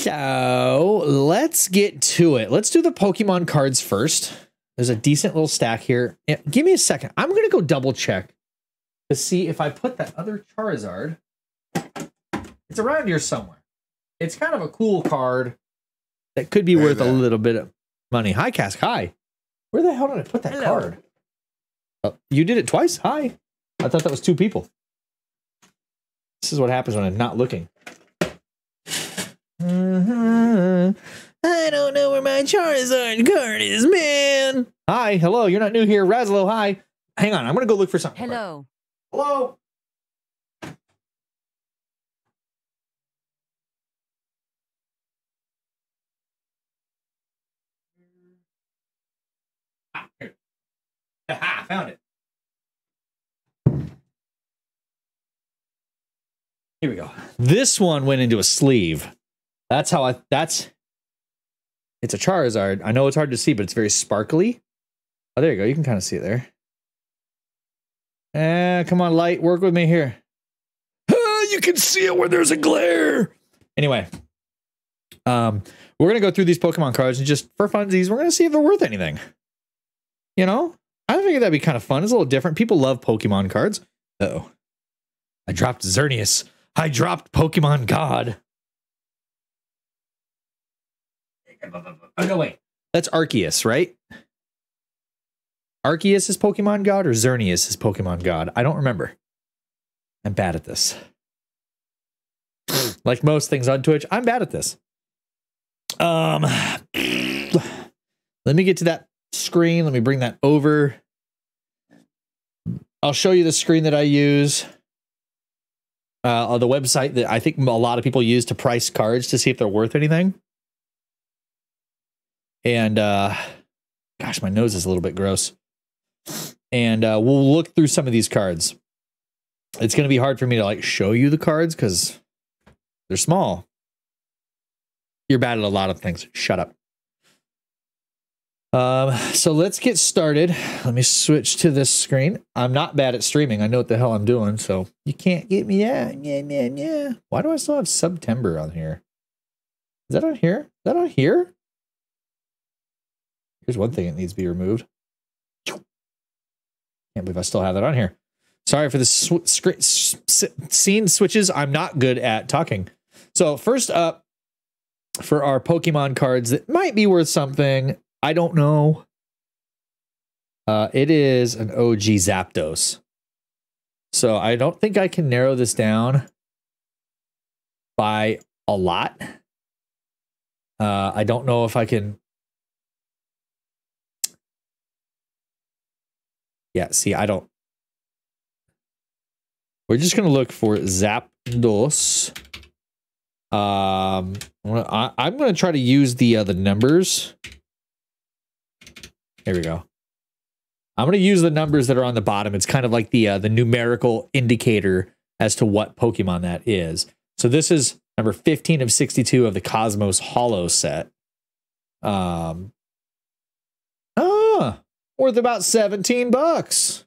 So let's get to it. Let's do the Pokemon cards first. There's a decent little stack here. Give me a second. I'm going to go double check to see if I put that other Charizard. It's around here somewhere. It's kind of a cool card that could be Where worth a little bit of money. Hi, Cask. Hi. Where the hell did I put that Hello. card? Oh, you did it twice? Hi. I thought that was two people. This is what happens when I'm not looking. I don't know where my Charizard card is, man. Hi, hello. You're not new here. Razlo, hi. Hang on. I'm going to go look for something. quick. Hello. Hello. Ah, here. Aha, found it. Here we go. This one went into a sleeve. That's how I that's it's a Charizard. I know it's hard to see, but it's very sparkly. Oh, there you go. You can kind of see it there. Eh, come on, light, work with me here. Ah, you can see it where there's a glare. Anyway, um, we're gonna go through these Pokemon cards and just for funsies, we're gonna see if they're worth anything. You know, I figured that'd be kind of fun. It's a little different. People love Pokemon cards. Oh, I dropped Xerneas. I dropped Pokemon God. Oh no, wait. That's Arceus, right? Arceus is Pokemon God or Xerneas is Pokemon God? I don't remember. I'm bad at this. like most things on Twitch, I'm bad at this. Um let me get to that screen. Let me bring that over. I'll show you the screen that I use. Uh, on the website that I think a lot of people use to price cards to see if they're worth anything. And uh gosh, my nose is a little bit gross and uh, we'll look through some of these cards. It's going to be hard for me to like show you the cards because they're small. You're bad at a lot of things. Shut up. Um, so let's get started. Let me switch to this screen. I'm not bad at streaming. I know what the hell I'm doing, so you can't get me. Yeah, yeah, yeah, yeah. Why do I still have September on here? Is that on here? Is that on here? Here's one thing that needs to be removed. Can't believe I still have that on here. Sorry for the sw- scene switches. I'm not good at talking. So first up, for our Pokemon cards that might be worth something, I don't know. Uh, it is an OG Zapdos. So I don't think I can narrow this down by a lot. Uh, I don't know if I can Yeah, see, I don't. We're just gonna look for Zapdos. Um, I'm gonna, I'm gonna try to use the uh, the numbers. Here we go. I'm gonna use the numbers that are on the bottom. It's kind of like the uh, the numerical indicator as to what Pokemon that is. So this is number 15 of 62 of the Cosmos Hollow set. Um. Ah, worth about 17 bucks.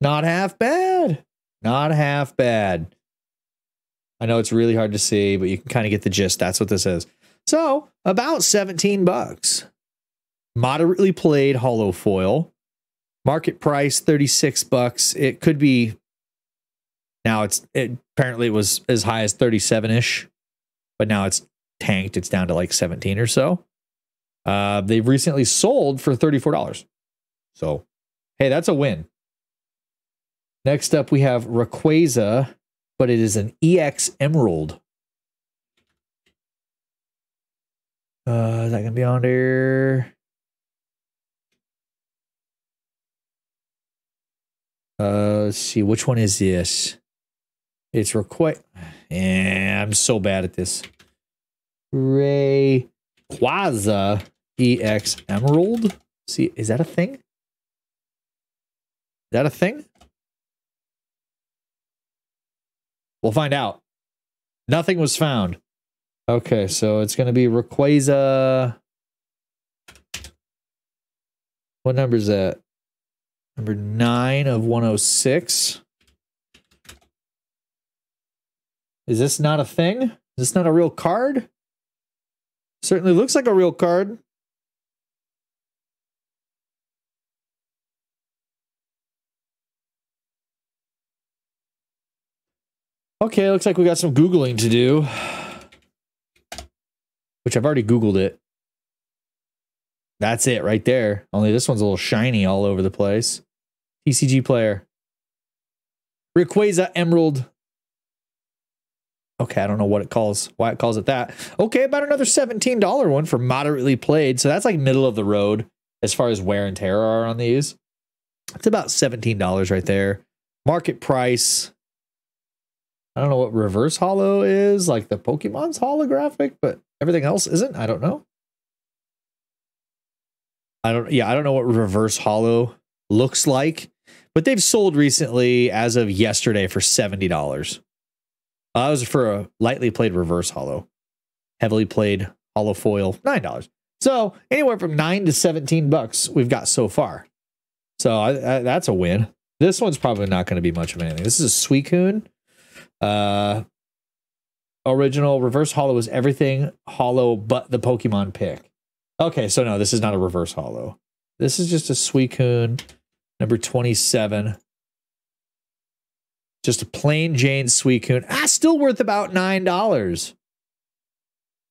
Not half bad. Not half bad. I know it's really hard to see, but you can kind of get the gist. That's what this is. So, about 17 bucks. Moderately played hollow foil. Market price 36 bucks. It could be now it's it apparently it was as high as 37ish, but now it's tanked. It's down to like 17 or so. Uh, they've recently sold for $34. So, hey, that's a win. Next up, we have Rayquaza, but it is an EX Emerald. Uh, is that gonna be on there? Uh, let's see. Which one is this? It's Rayquaza. Yeah, I'm so bad at this. Rayquaza EX Emerald. See, is that a thing? That a thing? We'll find out. Nothing was found. Okay, so it's going to be Rayquaza. What number is that? Number 9 of 106. Is this not a thing? Is this not a real card? Certainly looks like a real card. Okay, looks like we got some Googling to do. Which I've already Googled it. That's it right there. Only this one's a little shiny all over the place. TCG player. Rayquaza Emerald. Okay, I don't know what it calls, why it calls it that. Okay, about another $17 one for moderately played. So that's like middle of the road as far as wear and tear are on these. It's about $17 right there. Market price. I don't know what reverse hollow is, like the Pokemon's holographic, but everything else isn't. I don't know. I don't, yeah, I don't know what reverse hollow looks like, but they've sold recently as of yesterday for $70. Uh, that was for a lightly played reverse hollow, heavily played hollow foil, $9. So anywhere from nine to 17 bucks we've got so far. So I, I, that's a win. This one's probably not going to be much of anything. This is a Suicune. Uh, original reverse hollow is everything hollow but the Pokemon pick. Okay, so no, this is not a reverse hollow. This is just a Suicune number 27. Just a plain Jane Suicune. Ah, still worth about $9.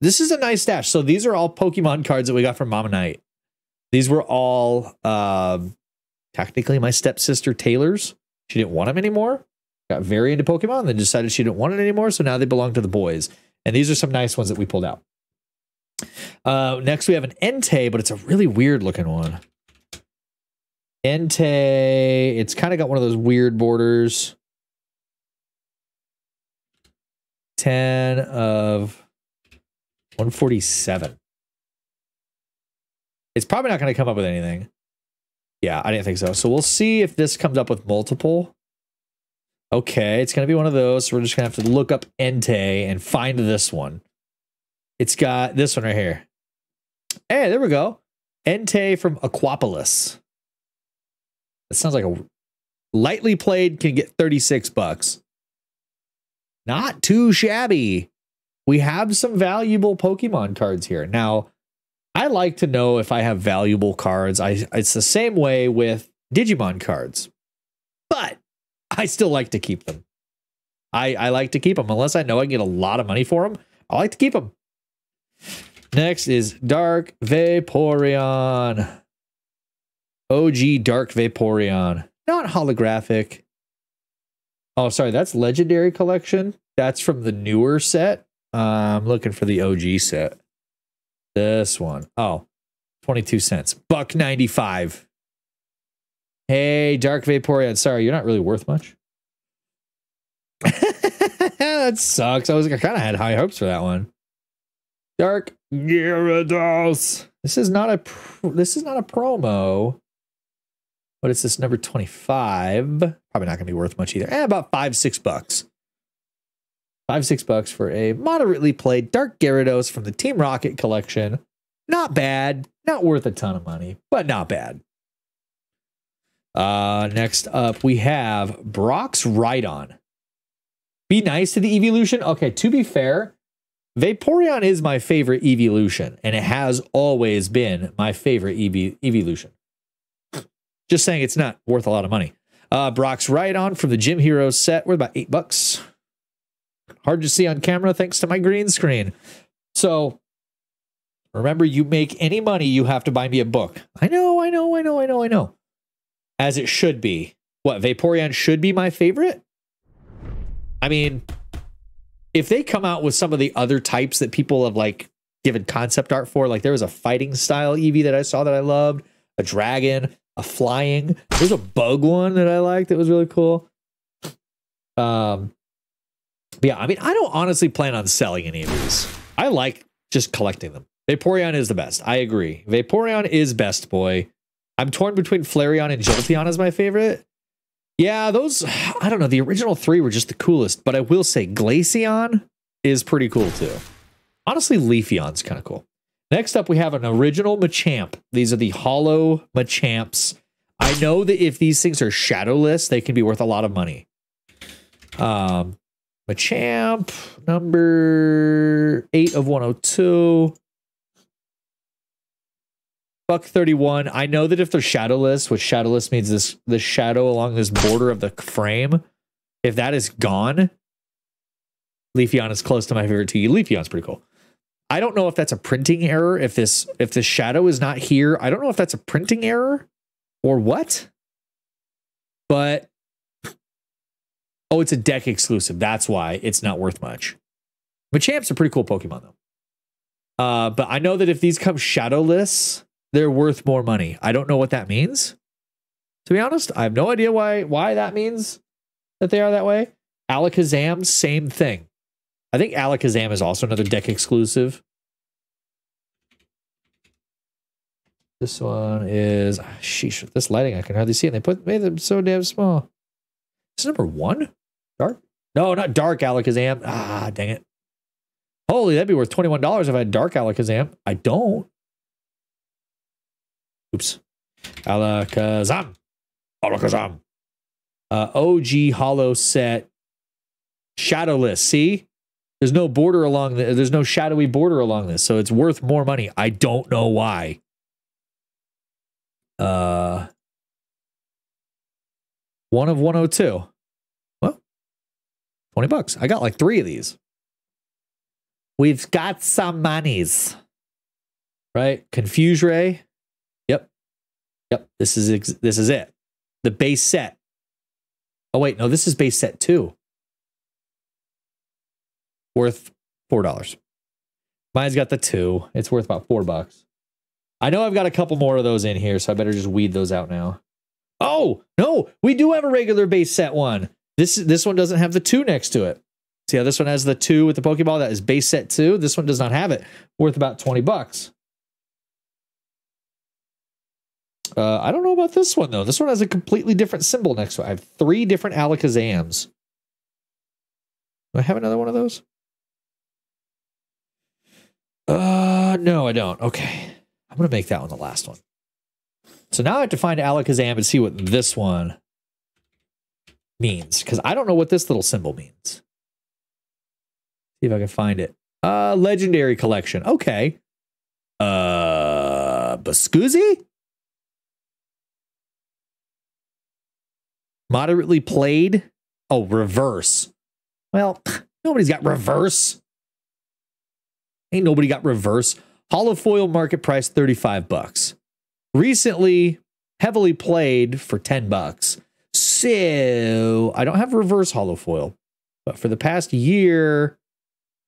This is a nice stash. So these are all Pokemon cards that we got from Mama Knight. These were all um, technically my stepsister Taylor's. She didn't want them anymore got very into Pokemon, then decided she didn't want it anymore. So now they belong to the boys. And these are some nice ones that we pulled out. Uh, next, we have an Entei, but it's a really weird looking one. Entei, it's kind of got one of those weird borders. 10 of 147. It's probably not going to come up with anything. Yeah, I didn't think so. So we'll see if this comes up with multiple. Okay, it's going to be one of those. So we're just going to have to look up Entei and find this one. It's got this one right here. Hey, there we go. Entei from Aquapolis. That sounds like a lightly played can get 36 bucks. Not too shabby. We have some valuable Pokemon cards here. Now, I like to know if I have valuable cards. I it's the same way with Digimon cards. But I still like to keep them. I, I like to keep them unless I know I get a lot of money for them. I like to keep them. Next is Dark Vaporeon. OG Dark Vaporeon. Not holographic. Oh, sorry. That's Legendary Collection. That's from the newer set. Uh, I'm looking for the OG set. This one. Oh, 22 cents. Buck 95. Hey, Dark Vaporeon. Sorry, you're not really worth much. that sucks. I was I kind of had high hopes for that one. Dark Gyarados. This is not a this is not a promo. What is this number 25? Probably not going to be worth much either. Eh, about 5 6 bucks. 5 6 bucks for a moderately played Dark Gyarados from the Team Rocket collection. Not bad, not worth a ton of money, but not bad. Uh, next up, we have Brock's Rhydon. Be nice to the evolution. Okay, to be fair, Vaporeon is my favorite evolution, and it has always been my favorite ev- evolution. Just saying it's not worth a lot of money. Uh, Brock's Rhydon from the Gym Heroes set. Worth about eight bucks. Hard to see on camera thanks to my green screen. So remember, you make any money, you have to buy me a book. I know, I know, I know, I know, I know as it should be. What, Vaporeon should be my favorite? I mean, if they come out with some of the other types that people have like given concept art for, like there was a fighting style Eevee that I saw that I loved, a dragon, a flying. There's a bug one that I liked that was really cool. Um, yeah, I mean, I don't honestly plan on selling any of these. I like just collecting them. Vaporeon is the best. I agree. Vaporeon is best boy. I'm torn between Flareon and Jolteon as my favorite. Yeah, those, I don't know. The original three were just the coolest, but I will say Glaceon is pretty cool too. Honestly, Leafeon's kind of cool. Next up, we have an original Machamp. These are the hollow Machamps. I know that if these things are shadowless, they can be worth a lot of money. Um, Machamp, number 8 of 102. Buck 31. I know that if they're shadowless, which shadowless means this the shadow along this border of the frame, if that is gone, Leafeon is close to my favorite TU. Leafeon's pretty cool. I don't know if that's a printing error. If this if the shadow is not here, I don't know if that's a printing error or what. But oh, it's a deck exclusive. That's why it's not worth much. Machamp's a pretty cool Pokemon though. Uh, but I know that if these come shadowless, they're worth more money. I don't know what that means. To be honest, I have no idea why why that means that they are that way. Alakazam, same thing. I think Alakazam is also another deck exclusive. This one is ah, sheesh. This lighting I can hardly see it. They put made them so damn small. This is number one? Dark? No, not dark Alakazam. Ah, dang it. Holy, that'd be worth $21 if I had dark Alakazam. I don't. Oops. Alakazam. Alakazam. Uh, OG hollow set. Shadowless. See? There's no border along the, there's no shadowy border along this, so it's worth more money. I don't know why. Uh one of 102. Well, 20 bucks. I got like three of these. We've got some monies. Right? Confuse Ray. Yep. This is this is it. The base set. Oh wait, no, this is base set 2. Worth $4. Mine's got the 2. It's worth about 4 bucks. I know I've got a couple more of those in here, so I better just weed those out now. Oh, no, we do have a regular base set one. This this one doesn't have the 2 next to it. See how this one has the two with the Pokeball? That is base set two. This one does not have it. Worth about 20 bucks. Uh, I don't know about this one, though. This one has a completely different symbol next to it. I have three different Alakazams. Do I have another one of those? Uh, no, I don't. Okay. I'm going to make that one the last one. So now I have to find Alakazam and see what this one means, because I don't know what this little symbol means. See if I can find it. Uh, legendary collection. Okay. Uh, Bascuzi? Moderately played. Oh, reverse. Well, nobody's got reverse. Ain't nobody got reverse. Holofoil market price 35 bucks. Recently, heavily played for 10 bucks. So I don't have reverse holofoil, but for the past year,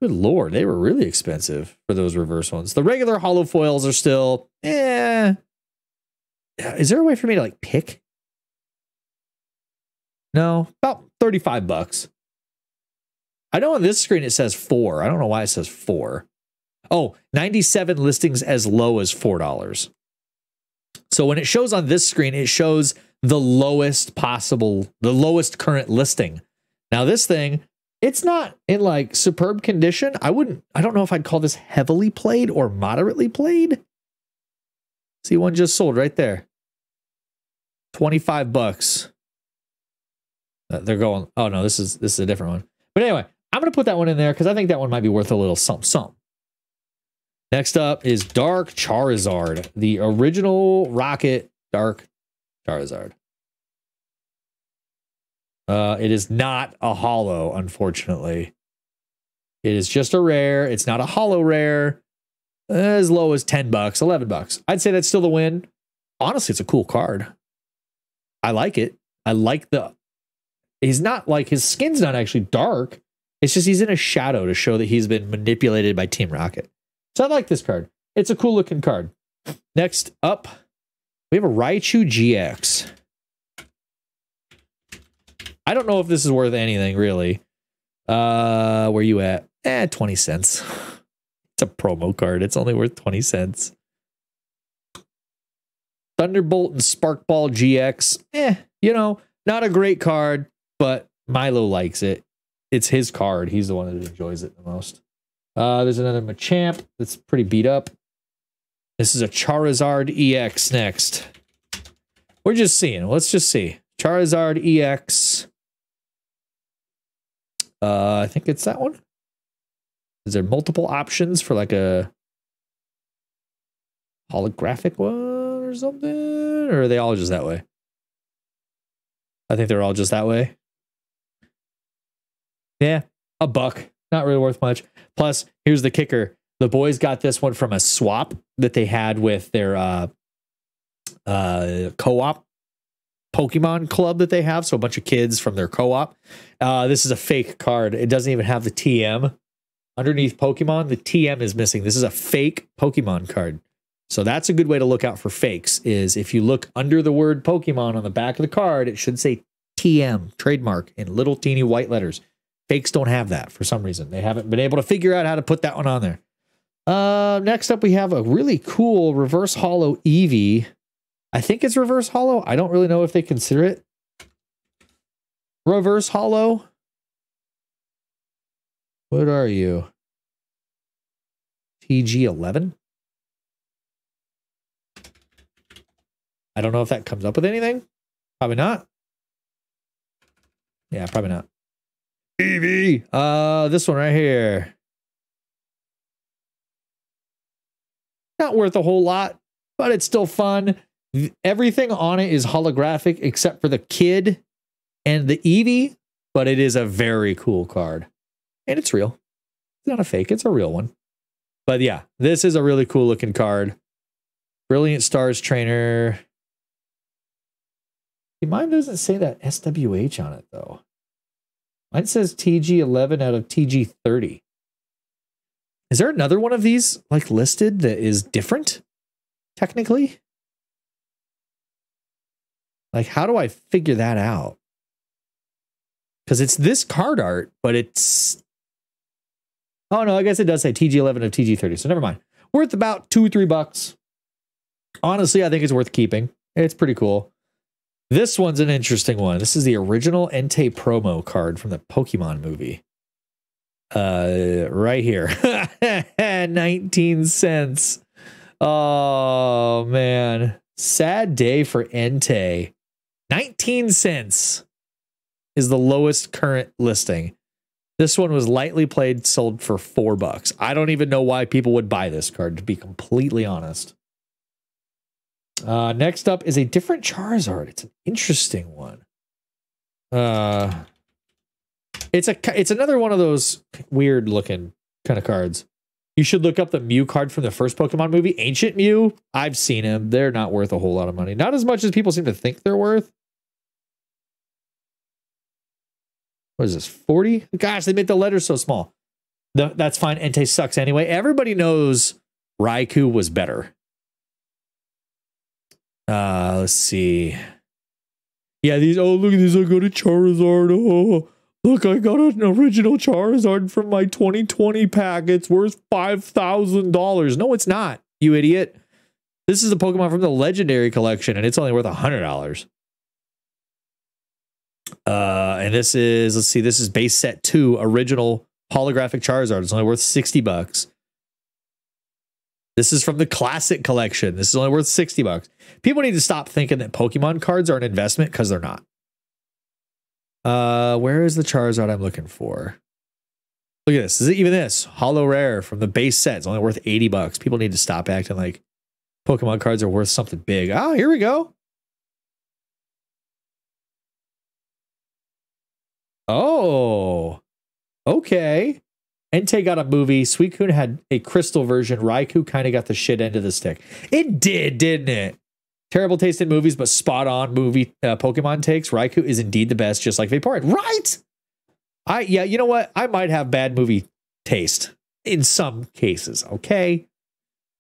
Good lord, they were really expensive for those reverse ones. The regular hollow foils are still, eh. Is there a way for me to like pick? No, about 35 bucks. I know on this screen it says four. I don't know why it says four. Oh, 97 listings as low as $4. So when it shows on this screen, it shows the lowest possible, the lowest current listing. Now, this thing it's not in like superb condition. I wouldn't, I don't know if I'd call this heavily played or moderately played. See, one just sold right there. 25 bucks. Uh, they're going, oh no, this is, this is a different one. But anyway, I'm to put that one in there because I think that one might be worth a little something, something. Next up is Dark Charizard, the original Rocket Dark Charizard. Uh, it is not a hollow, unfortunately. It is just a rare. It's not a hollow rare. As low as 10 bucks, 11 bucks. I'd say that's still the win. Honestly, it's a cool card. I like it. I like the. He's not like his skin's not actually dark. It's just he's in a shadow to show that he's been manipulated by Team Rocket. So I like this card. It's a cool looking card. Next up, we have a Raichu GX. I don't know if this is worth anything really. Uh, where you at? Eh, 20 cents. It's a promo card. It's only worth 20 cents. Thunderbolt and Sparkball GX. Eh, you know, not a great card, but Milo likes it. It's his card. He's the one that enjoys it the most. Uh, there's another Machamp that's pretty beat up. This is a Charizard EX next. We're just seeing. Let's just see. Charizard EX. Uh, I think it's that one. Is there multiple options for like a holographic one? or something? Or are they all just that way? I think they're all just that way. Yeah, a buck. Not really worth much. Plus, here's the kicker. The boys got this one from a swap that they had with their uh uh co-op Pokemon club that they have. So a bunch of kids from their co-op. Uh this is a fake card. It doesn't even have the TM underneath Pokemon. The TM is missing. This is a fake Pokemon card. So that's a good way to look out for fakes is if you look under the word Pokemon on the back of the card, it should say TM, trademark, in little teeny white letters. Fakes don't have that for some reason. They haven't been able to figure out how to put that one on there. Uh, next up, we have a really cool reverse hollow Eevee. I think it's reverse hollow. I don't really know if they consider it reverse hollow. What are you? TG11? I don't know if that comes up with anything. Probably not. Yeah, probably not. Eevee. Uh, this one right here. Not worth a whole lot, but it's still fun. Everything on it is holographic except for the kid and the Eevee, but it is a very cool card. And it's real. It's not a fake, it's a real one. But yeah, this is a really cool looking card. Brilliant Stars Trainer. Mine doesn't say that SWH on it though. Mine says TG11 out of TG30. Is there another one of these like listed that is different technically? Like, how do I figure that out? Because it's this card art, but it's. Oh, no, I guess it does say TG11 of TG30. So never mind. Worth about two, three bucks. Honestly, I think it's worth keeping. It's pretty cool. This one's an interesting one. This is the original Entei promo card from the Pokemon movie. Uh, right here, 19 cents. Oh man, sad day for Entei. 19 cents is the lowest current listing. This one was lightly played, sold for four bucks. I don't even know why people would buy this card, to be completely honest. Uh, next up is a different Charizard. It's an interesting one. Uh, it's a it's another one of those weird looking kind of cards. You should look up the Mew card from the first Pokemon movie, Ancient Mew. I've seen them. They're not worth a whole lot of money. Not as much as people seem to think they're worth. What is this? 40? Gosh, they made the letters so small. The, that's fine. Entei sucks anyway. Everybody knows Raikou was better. Uh, let's see. Yeah, these. Oh, look at this! I got a Charizard. Oh, look, I got an original Charizard from my 2020 pack. It's worth five thousand dollars. No, it's not. You idiot. This is a Pokemon from the Legendary Collection, and it's only worth a hundred dollars. Uh, and this is let's see, this is base set two, original holographic Charizard. It's only worth sixty bucks. This is from the classic collection. This is only worth 60 bucks. People need to stop thinking that Pokemon cards are an investment because they're not. Uh, where is the Charizard I'm looking for? Look at this. Is it even this? Hollow Rare from the base set. It's only worth 80 bucks. People need to stop acting like Pokemon cards are worth something big. Oh, here we go. Oh, okay. Entei got a movie. Suicune had a crystal version. Raikou kind of got the shit end of the stick. It did, didn't it? Terrible taste in movies, but spot on movie uh, Pokemon takes. Raikou is indeed the best, just like Vaporeon. Right? I yeah, you know what? I might have bad movie taste in some cases. Okay,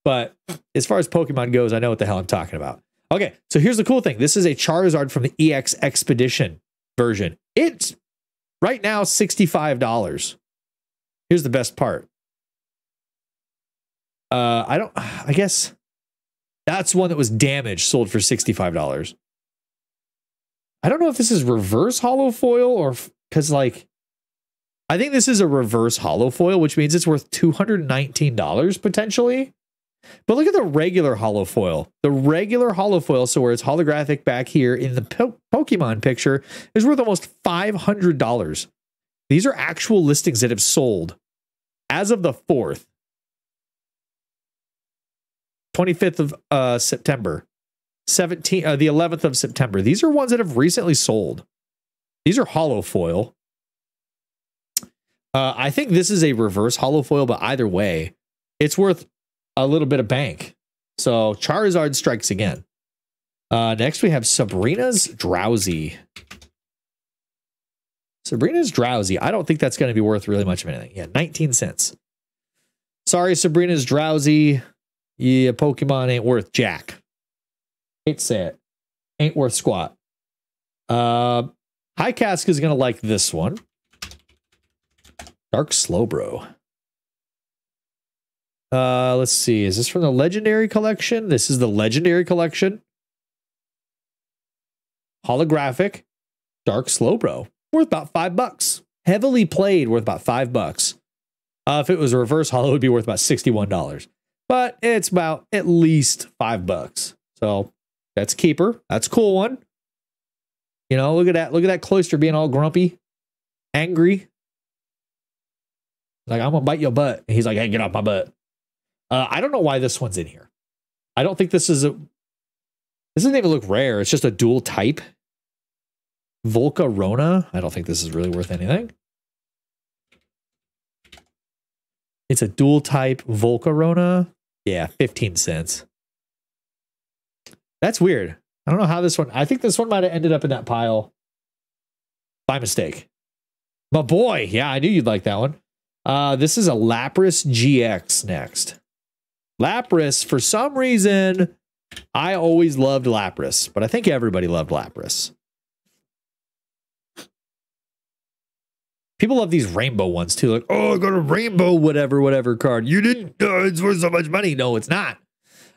but as far as Pokemon goes, I know what the hell I'm talking about. Okay, so here's the cool thing. This is a Charizard from the EX Expedition version. It's right now sixty five dollars. Here's the best part. Uh, I don't, I guess that's one that was damaged, sold for $65. I don't know if this is reverse hollow foil or because, like, I think this is a reverse hollow foil, which means it's worth $219 potentially. But look at the regular hollow foil. The regular hollow foil, so where it's holographic back here in the po- Pokemon picture, is worth almost $500. These are actual listings that have sold as of the 4th, 25th of uh, September. 17 uh, the 11th of September. These are ones that have recently sold. These are hollow foil. Uh, I think this is a reverse hollow foil, but either way, it's worth a little bit of bank. So Charizard strikes again. Uh, next, we have Sabrina's Drowzee. Sabrina's Drowzee. I don't think that's going to be worth really much of anything. Yeah, 19 cents. Sorry, Sabrina's Drowzee. Yeah, Pokemon ain't worth jack. Hate to say it. Ain't worth squat. Uh, High Cask is going to like this one. Dark Slowbro. Uh, let's see. Is this from the Legendary Collection? This is the Legendary Collection. Holographic. Dark Slowbro. Worth about five bucks. Heavily played, worth about five bucks. Uh, if it was reverse hollow, it would be worth about $61. But it's about at least five bucks. So that's keeper. That's cool one. You know, look at that. Look at that Cloyster being all grumpy, angry. Like, I'm gonna bite your butt. And he's like, hey, get off my butt. Uh, I don't know why this one's in here. I don't think this is a this doesn't even look rare. It's just a dual type. Volcarona. I don't think this is really worth anything. It's a dual type Volcarona. Yeah, 15 cents. That's weird. I don't know how this one, I think this one might have ended up in that pile by mistake. My boy. Yeah, I knew you'd like that one. Uh, this is a Lapras GX next. Lapras, for some reason, I always loved Lapras, but I think everybody loved Lapras. People love these rainbow ones too. Like, oh, I got a rainbow, whatever, whatever card. You didn't. Uh, it's worth so much money. No, it's not.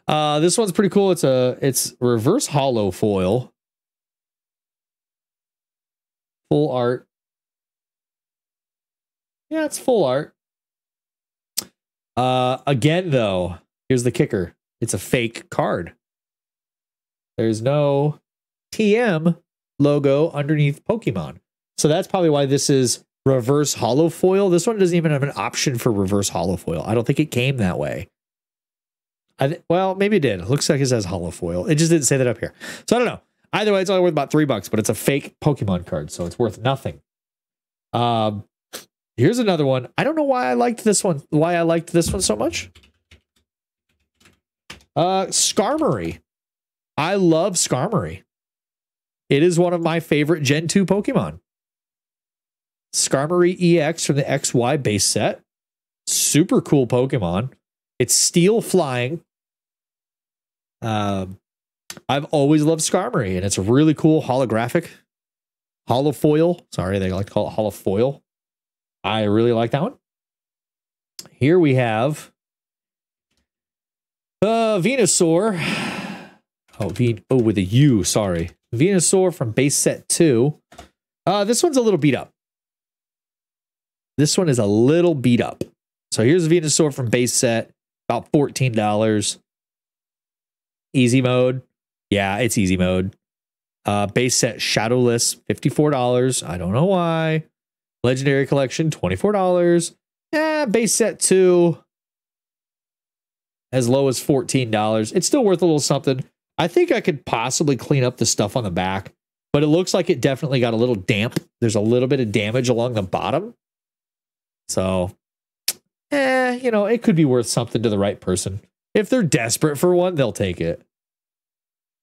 Uh, this one's pretty cool. It's a it's reverse hollow foil, full art. Yeah, it's full art. Uh, again, though, here's the kicker: it's a fake card. There's no TM logo underneath Pokemon. So that's probably why this is reverse hollow foil. This one doesn't even have an option for reverse hollow foil. I don't think it came that way. I well, maybe it did. It looks like it says hollow foil. It just didn't say that up here. So I don't know. Either way, it's only worth about three bucks, but it's a fake Pokemon card, so it's worth nothing. Um, here's another one. I don't know why I liked this one. Why I liked this one so much. Uh, Skarmory. I love Skarmory. It is one of my favorite Gen 2 Pokemon. Skarmory EX from the XY base set. Super cool Pokemon. It's steel flying. Um, I've always loved Skarmory, and it's a really cool holographic holofoil. Sorry, they like to call it holofoil. I really like that one. Here we have uh, Venusaur. Oh, v- oh, with a U, sorry. Venusaur from base set two. Uh, this one's a little beat up. This one is a little beat up. So here's a Venusaur from base set, about $14. Easy mode. Yeah, it's easy mode. Uh, base set Shadowless, $54. I don't know why. Legendary Collection, $24. Yeah, base set 2, as low as $14. It's still worth a little something. I think I could possibly clean up the stuff on the back, but it looks like it definitely got a little damp. There's a little bit of damage along the bottom. So, eh, you know, it could be worth something to the right person. If they're desperate for one, they'll take it.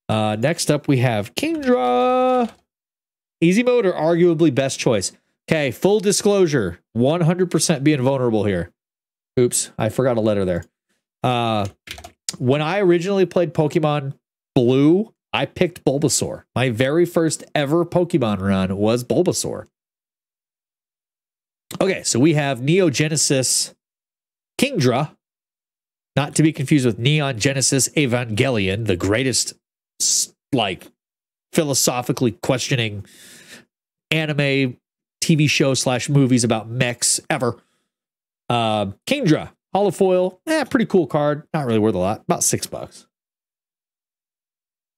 Uh, next up, we have Kingdra. Easy mode or arguably best choice. Okay, full disclosure 100% being vulnerable here. Oops, I forgot a letter there. Uh, when I originally played Pokemon Blue, I picked Bulbasaur. My very first ever Pokemon run was Bulbasaur. Okay, so we have Neo Genesis Kingdra, not to be confused with Neon Genesis Evangelion, the greatest, like, philosophically questioning anime TV show slash movies about mechs ever. Uh, Kingdra, holofoil, eh, pretty cool card. Not really worth a lot, about six bucks.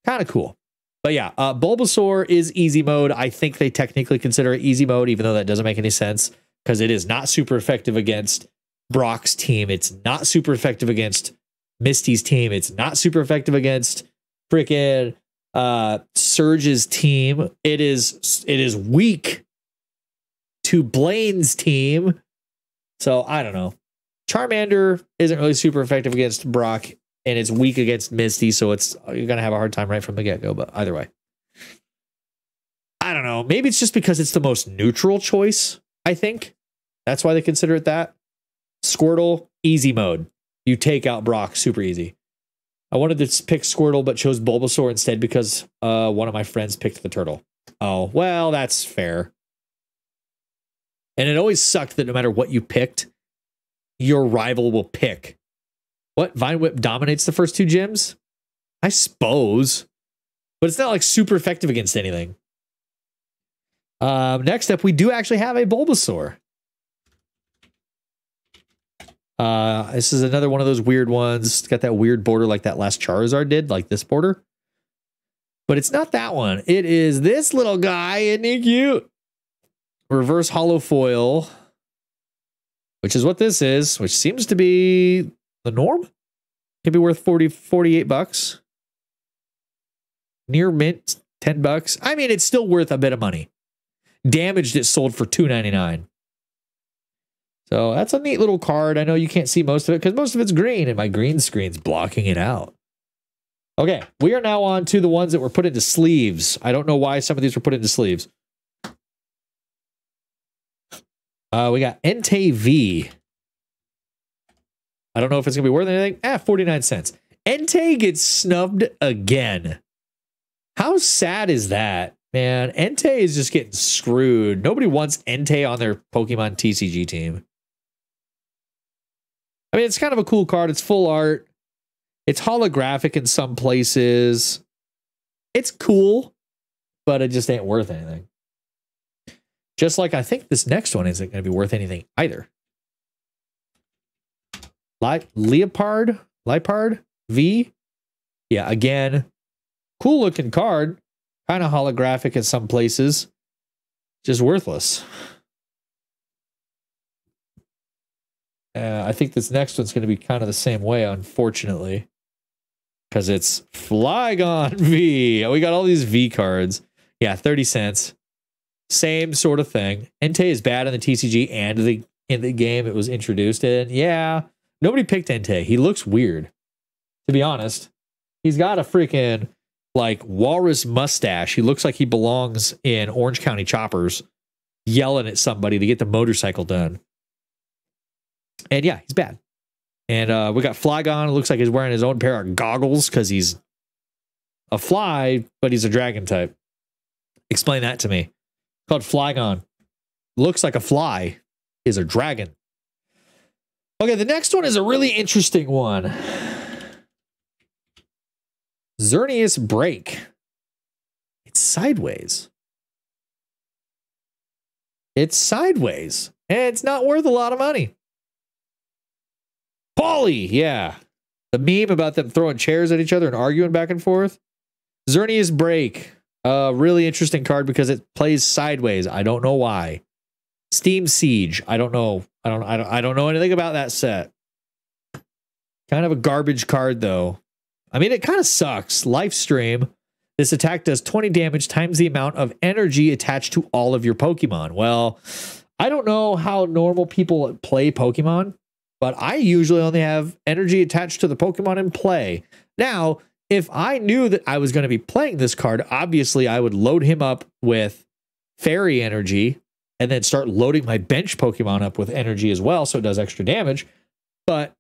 Kind of cool. But yeah, uh, Bulbasaur is easy mode. I think they technically consider it easy mode, even though that doesn't make any sense because it is not super effective against Brock's team. It's not super effective against Misty's team. It's not super effective against freaking uh Surge's team. It is it is weak to Blaine's team. So I don't know. Charmander isn't really super effective against Brock, and it's weak against Misty, so it's you're gonna have a hard time right from the get go. But either way, I don't know. Maybe it's just because it's the most neutral choice. I think that's why they consider it that. Squirtle, easy mode. You take out Brock, super easy. I wanted to pick Squirtle, but chose Bulbasaur instead because uh, one of my friends picked the turtle. Oh, well, that's fair. And it always sucked that no matter what you picked, your rival will pick. What? Vine Whip dominates the first two gyms? I suppose. But it's not like super effective against anything. Um, next up, we do actually have a Bulbasaur. Uh, this is another one of those weird ones. It's got that weird border like that last Charizard did, like this border. But it's not that one. It is this little guy. Isn't he cute? Reverse hollow foil, which is what this is, which seems to be the norm. Could be worth 40, 48 bucks. Near mint, 10 bucks. I mean, it's still worth a bit of money. Damaged, it sold for 2.99. So that's a neat little card. I know you can't see most of it because most of it's green and my green screen's blocking it out. Okay, we are now on to the ones that were put into sleeves. I don't know why some of these were put into sleeves. Uh, we got Entei V. I don't know if it's going to be worth anything. Ah, 49 cents. Entei gets snubbed again. How sad is that? Man, Entei is just getting screwed. Nobody wants Entei on their Pokemon TCG team. I mean, it's kind of a cool card. It's full art. It's holographic in some places. It's cool, but it just ain't worth anything. Just like I think this next one isn't going to be worth anything either. Le- Leopard, Leopard V. Yeah, again, cool looking card. Kind of holographic in some places. Just worthless. Uh, I think this next one's going to be kind of the same way, unfortunately, because it's Flygon V. We got all these V cards. Yeah, 30 cents. Same sort of thing. Entei is bad in the TCG and the in the game it was introduced in. Yeah, nobody picked Entei. He looks weird, to be honest. He's got a freaking like walrus mustache. He looks like he belongs in Orange County Choppers, yelling at somebody to get the motorcycle done. And yeah, he's bad. And uh, we got Flygon. It looks like he's wearing his own pair of goggles because he's a fly, but he's a dragon type. Explain that to me. called Flygon. Looks like a fly, is a dragon. Okay, the next one is a really interesting one. Xerneas Break. It's sideways. It's sideways. And it's not worth a lot of money. Paulie, yeah. The meme about them throwing chairs at each other and arguing back and forth. Xerneas Break. A really interesting card because it plays sideways. I don't know why. Steam Siege. I don't know. I don't I don't I don't know anything about that set. Kind of a garbage card though. I mean, it kind of sucks. Life stream. This attack does 20 damage times the amount of energy attached to all of your Pokemon. Well, I don't know how normal people play Pokemon, but I usually only have energy attached to the Pokemon in play. Now, if I knew that I was going to be playing this card, obviously I would load him up with fairy energy and then start loading my bench Pokemon up with energy as well so it does extra damage. But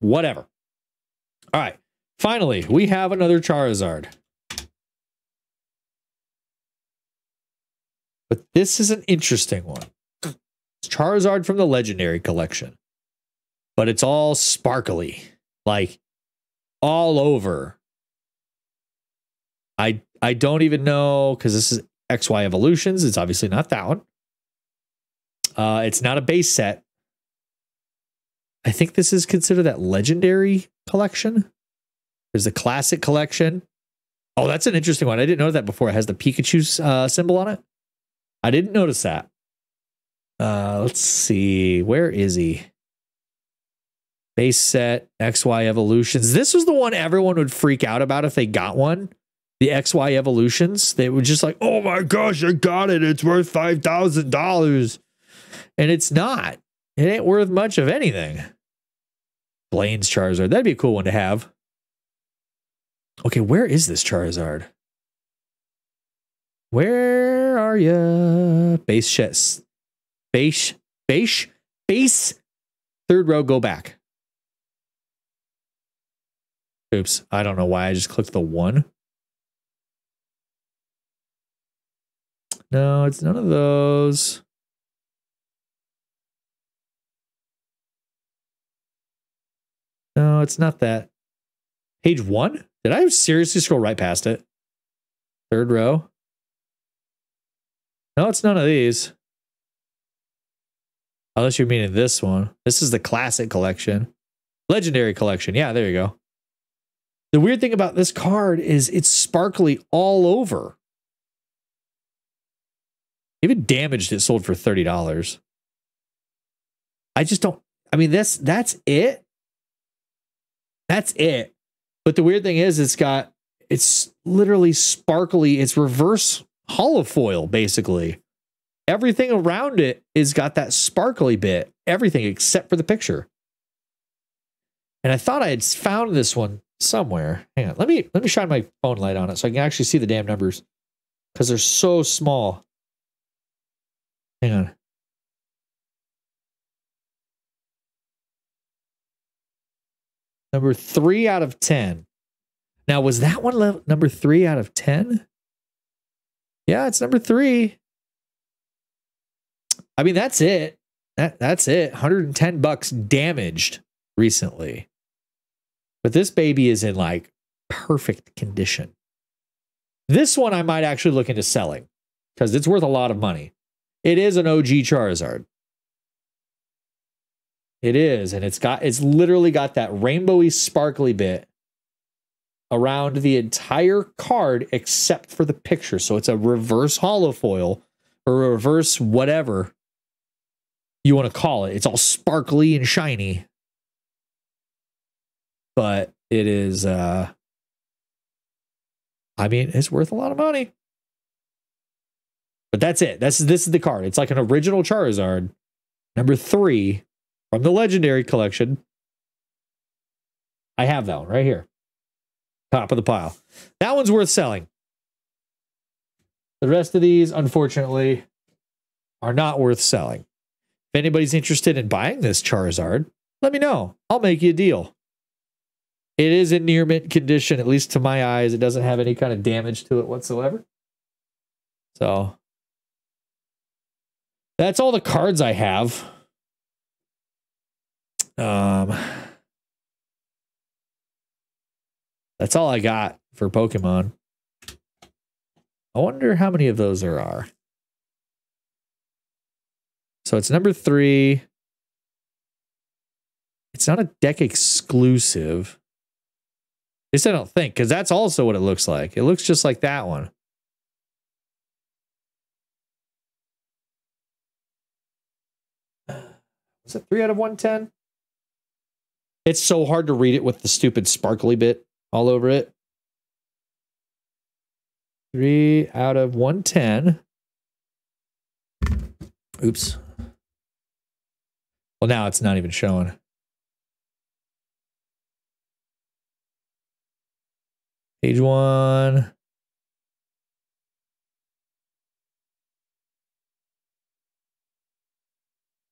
whatever. All right. Finally, we have another Charizard. But this is an interesting one. It's Charizard from the Legendary Collection, but it's all sparkly, like all over. I I don't even know because this is XY Evolutions. It's obviously not that one. Uh, it's not a base set. I think this is considered that legendary collection. There's the classic collection. Oh, that's an interesting one. I didn't know that before. It has the Pikachu uh, symbol on it. I didn't notice that. Uh, let's see. Where is he? Base set, XY evolutions. This was the one everyone would freak out about if they got one. The XY evolutions. They were just like, oh my gosh, I got it. It's worth $5,000. And it's not. It ain't worth much of anything. Blaine's Charizard. That'd be a cool one to have. Okay, where is this Charizard? Where are you? Base chest. Base. Base. Base. Third row, go back. Oops. I don't know why I just clicked the one. No, it's none of those. No, it's not that. Page one? Did I seriously scroll right past it? Third row. No, it's none of these. Unless you're meaning this one. This is the classic collection. Legendary collection. Yeah, there you go. The weird thing about this card is it's sparkly all over. Even damaged it sold for $30. I just don't I mean that's that's it. That's it. But the weird thing is it's got it's literally sparkly, it's reverse holofoil basically. Everything around it is got that sparkly bit, everything except for the picture. And I thought I had found this one somewhere. Hang on. Let me let me shine my phone light on it so I can actually see the damn numbers because they're so small. Hang on. Number three out of 10. Now, was that one number three out of 10? Yeah, it's number three. I mean, that's it. That, that's it. 110 bucks damaged recently. But this baby is in like perfect condition. This one I might actually look into selling because it's worth a lot of money. It is an OG Charizard. It is, and it's got it's literally got that rainbowy sparkly bit around the entire card except for the picture. So it's a reverse holofoil or reverse whatever you want to call it. It's all sparkly and shiny. But it is uh I mean, it's worth a lot of money. But that's it. That's this is the card. It's like an original Charizard, number three from the Legendary Collection. I have that one right here, top of the pile. That one's worth selling. The rest of these, unfortunately, are not worth selling. If anybody's interested in buying this Charizard, let me know. I'll make you a deal. It is in near mint condition, at least to my eyes. It doesn't have any kind of damage to it whatsoever. So that's all the cards I have. Um, that's all I got for Pokemon. I wonder how many of those there are. So it's number three. It's not a deck exclusive. At least I don't think, because that's also what it looks like. It looks just like that one. Was it three out of 110? It's so hard to read it with the stupid sparkly bit all over it. Three out of 110. Oops. Well, now it's not even showing. Page one.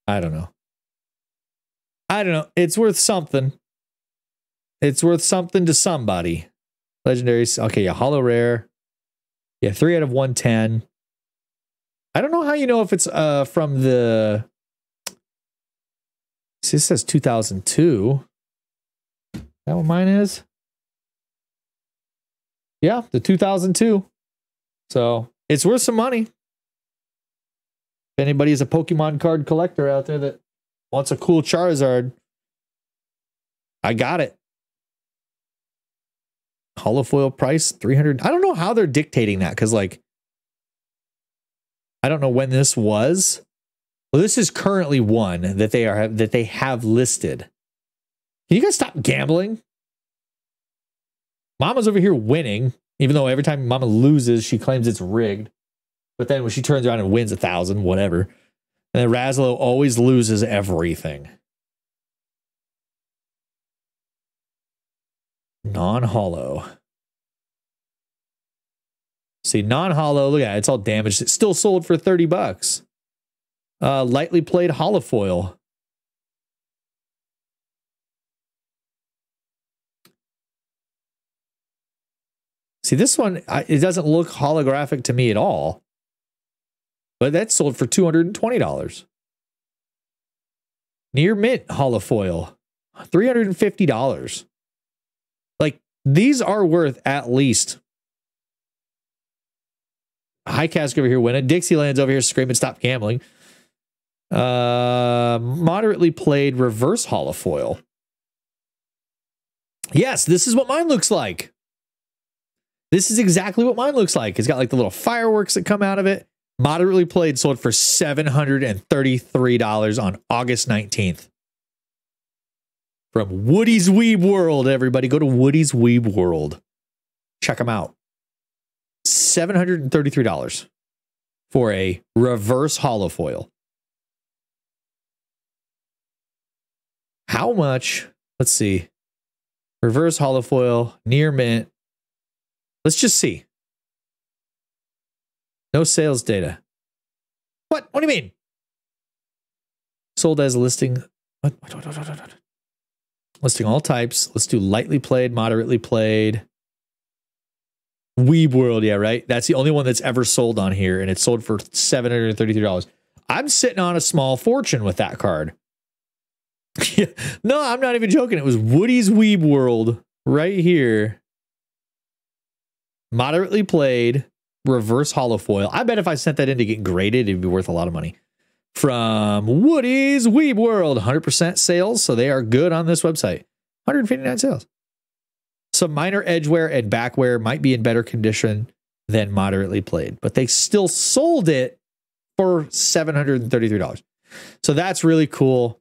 I don't know. I don't know. It's worth something. It's worth something to somebody. Legendaries. Okay, yeah, holo rare. Yeah, three out of 110. I don't know how you know if it's uh from the. See, this says 2002. That what mine is? Yeah, the 2002. So it's worth some money. If anybody is a Pokemon card collector out there that wants a cool Charizard, I got it. Holofoil price 300. I don't know how they're dictating that because, like, I don't know when this was. Well, this is currently one that they are that they have listed. Can you guys stop gambling? Mama's over here winning, even though every time Mama loses, she claims it's rigged. But then when she turns around and wins a thousand, whatever. And then Razlo always loses everything. Non holo. See, non holo, look at it. It's all damaged. It's still sold for 30 bucks. Uh, lightly played holofoil. See, this one, it doesn't look holographic to me at all. But that's sold for $220. Near mint holofoil, $350. Like, these are worth at least. High cask over here winning. Dixieland's over here screaming, stop gambling. Uh, moderately played reverse holofoil. Yes, this is what mine looks like. This is exactly what mine looks like. It's got like the little fireworks that come out of it. Moderately played sold for $733 on August 19th. From Woody's Weeb World, everybody. Go to Woody's Weeb World. Check them out. $733 for a reverse holofoil. How much? Let's see. Reverse holofoil, near mint. Let's just see. No sales data. What? What do you mean? Sold as a listing. What? What, what, what? Listing all types. Let's do lightly played, moderately played. Weeb World, yeah, right. That's the only one that's ever sold on here, and it's sold for seven hundred thirty-three dollars. I'm sitting on a small fortune with that card. no, I'm not even joking. It was Woody's Weeb World right here. Moderately played, reverse holofoil. I bet if I sent that in to get graded, it'd be worth a lot of money. From Woody's Weeb World, 100% sales. So they are good on this website. 159 sales. Some minor edgeware and backwear might be in better condition than moderately played, but they still sold it for $733. So that's really cool.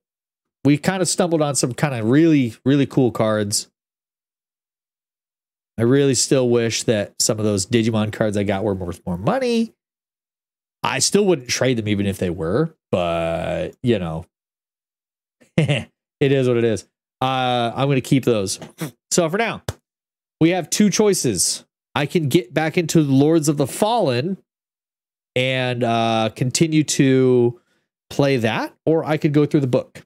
We kind of stumbled on some kind of really, really cool cards. I really still wish that some of those Digimon cards I got were worth more money. I still wouldn't trade them even if they were, but you know, it is what it is. Uh, I'm going to keep those. So for now, we have two choices. I can get back into Lords of the Fallen and uh, continue to play that, or I could go through the book.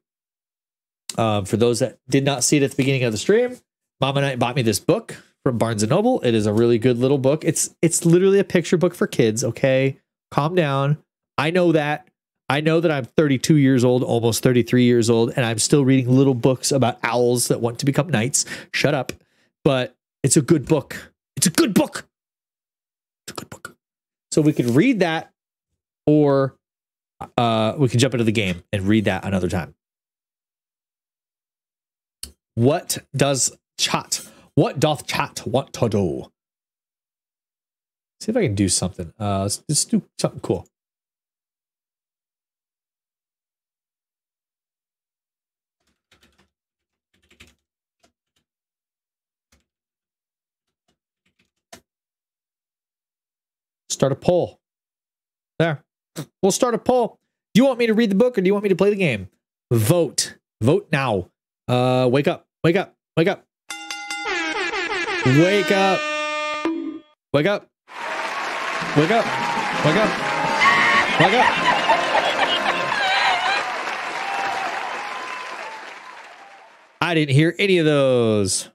Um, for those that did not see it at the beginning of the stream, Mom and I bought me this book from Barnes and Noble. It is a really good little book. It's it's literally a picture book for kids, okay? Calm down. I know that. I know that I'm 32 years old, almost 33 years old, and I'm still reading little books about owls that want to become knights. Shut up. But it's a good book. It's a good book. It's a good book. So we could read that or uh, we can jump into the game and read that another time. What does chat what doth chat want to do? See if I can do something. Uh, let's just do something cool. Start a poll. There. We'll start a poll. Do you want me to read the book or do you want me to play the game? Vote. Vote now. Uh, wake up. Wake up. Wake up. Wake up. Wake up. Wake up. Wake up. Wake up. I didn't hear any of those.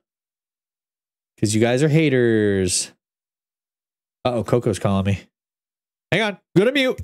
Because you guys are haters. Uh oh, Coco's calling me. Hang on. Go to mute.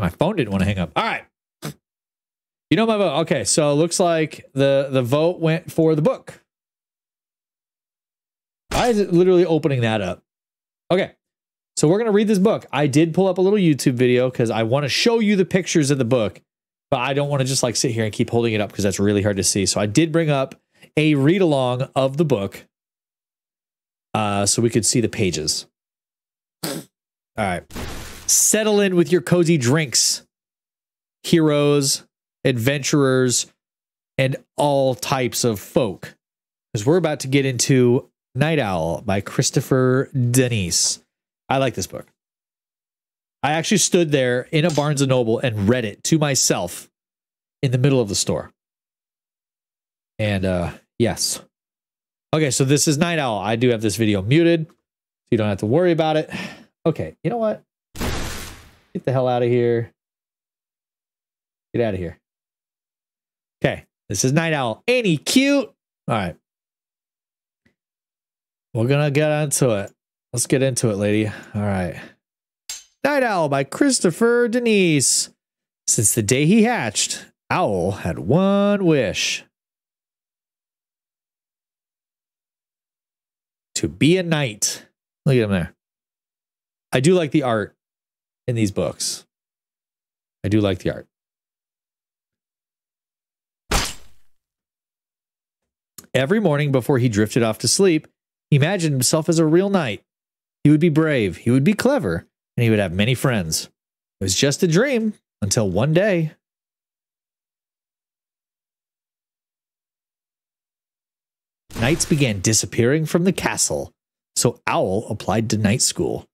Yeah, my phone didn't want to hang up. All right. You know my vote. Okay, so it looks like the the vote went for the book. Why is it literally opening that up? Okay. So we're going to read this book. I did pull up a little YouTube video because I want to show you the pictures of the book, but I don't want to just like sit here and keep holding it up because that's really hard to see. So I did bring up a read along of the book uh, so we could see the pages. All right. Settle in with your cozy drinks, heroes, adventurers, and all types of folk. Because we're about to get into Night Owl by Christopher Denise. I like this book. I actually stood there in a Barnes and Noble and read it to myself in the middle of the store. And uh yes. Okay, so this is Night Owl. I do have this video muted, so you don't have to worry about it. Okay, you know what? Get the hell out of here. Get out of here. Okay, this is Night Owl. Ain't he cute? All right. We're gonna get into it. Let's get into it, lady. All right. Night Owl by Christopher Denise. Since the day he hatched, Owl had one wish to be a knight. Look at him there. I do like the art in these books. I do like the art. Every morning before he drifted off to sleep, he imagined himself as a real knight. He would be brave, he would be clever, and he would have many friends. It was just a dream until one day. Knights began disappearing from the castle, so Owl applied to night school.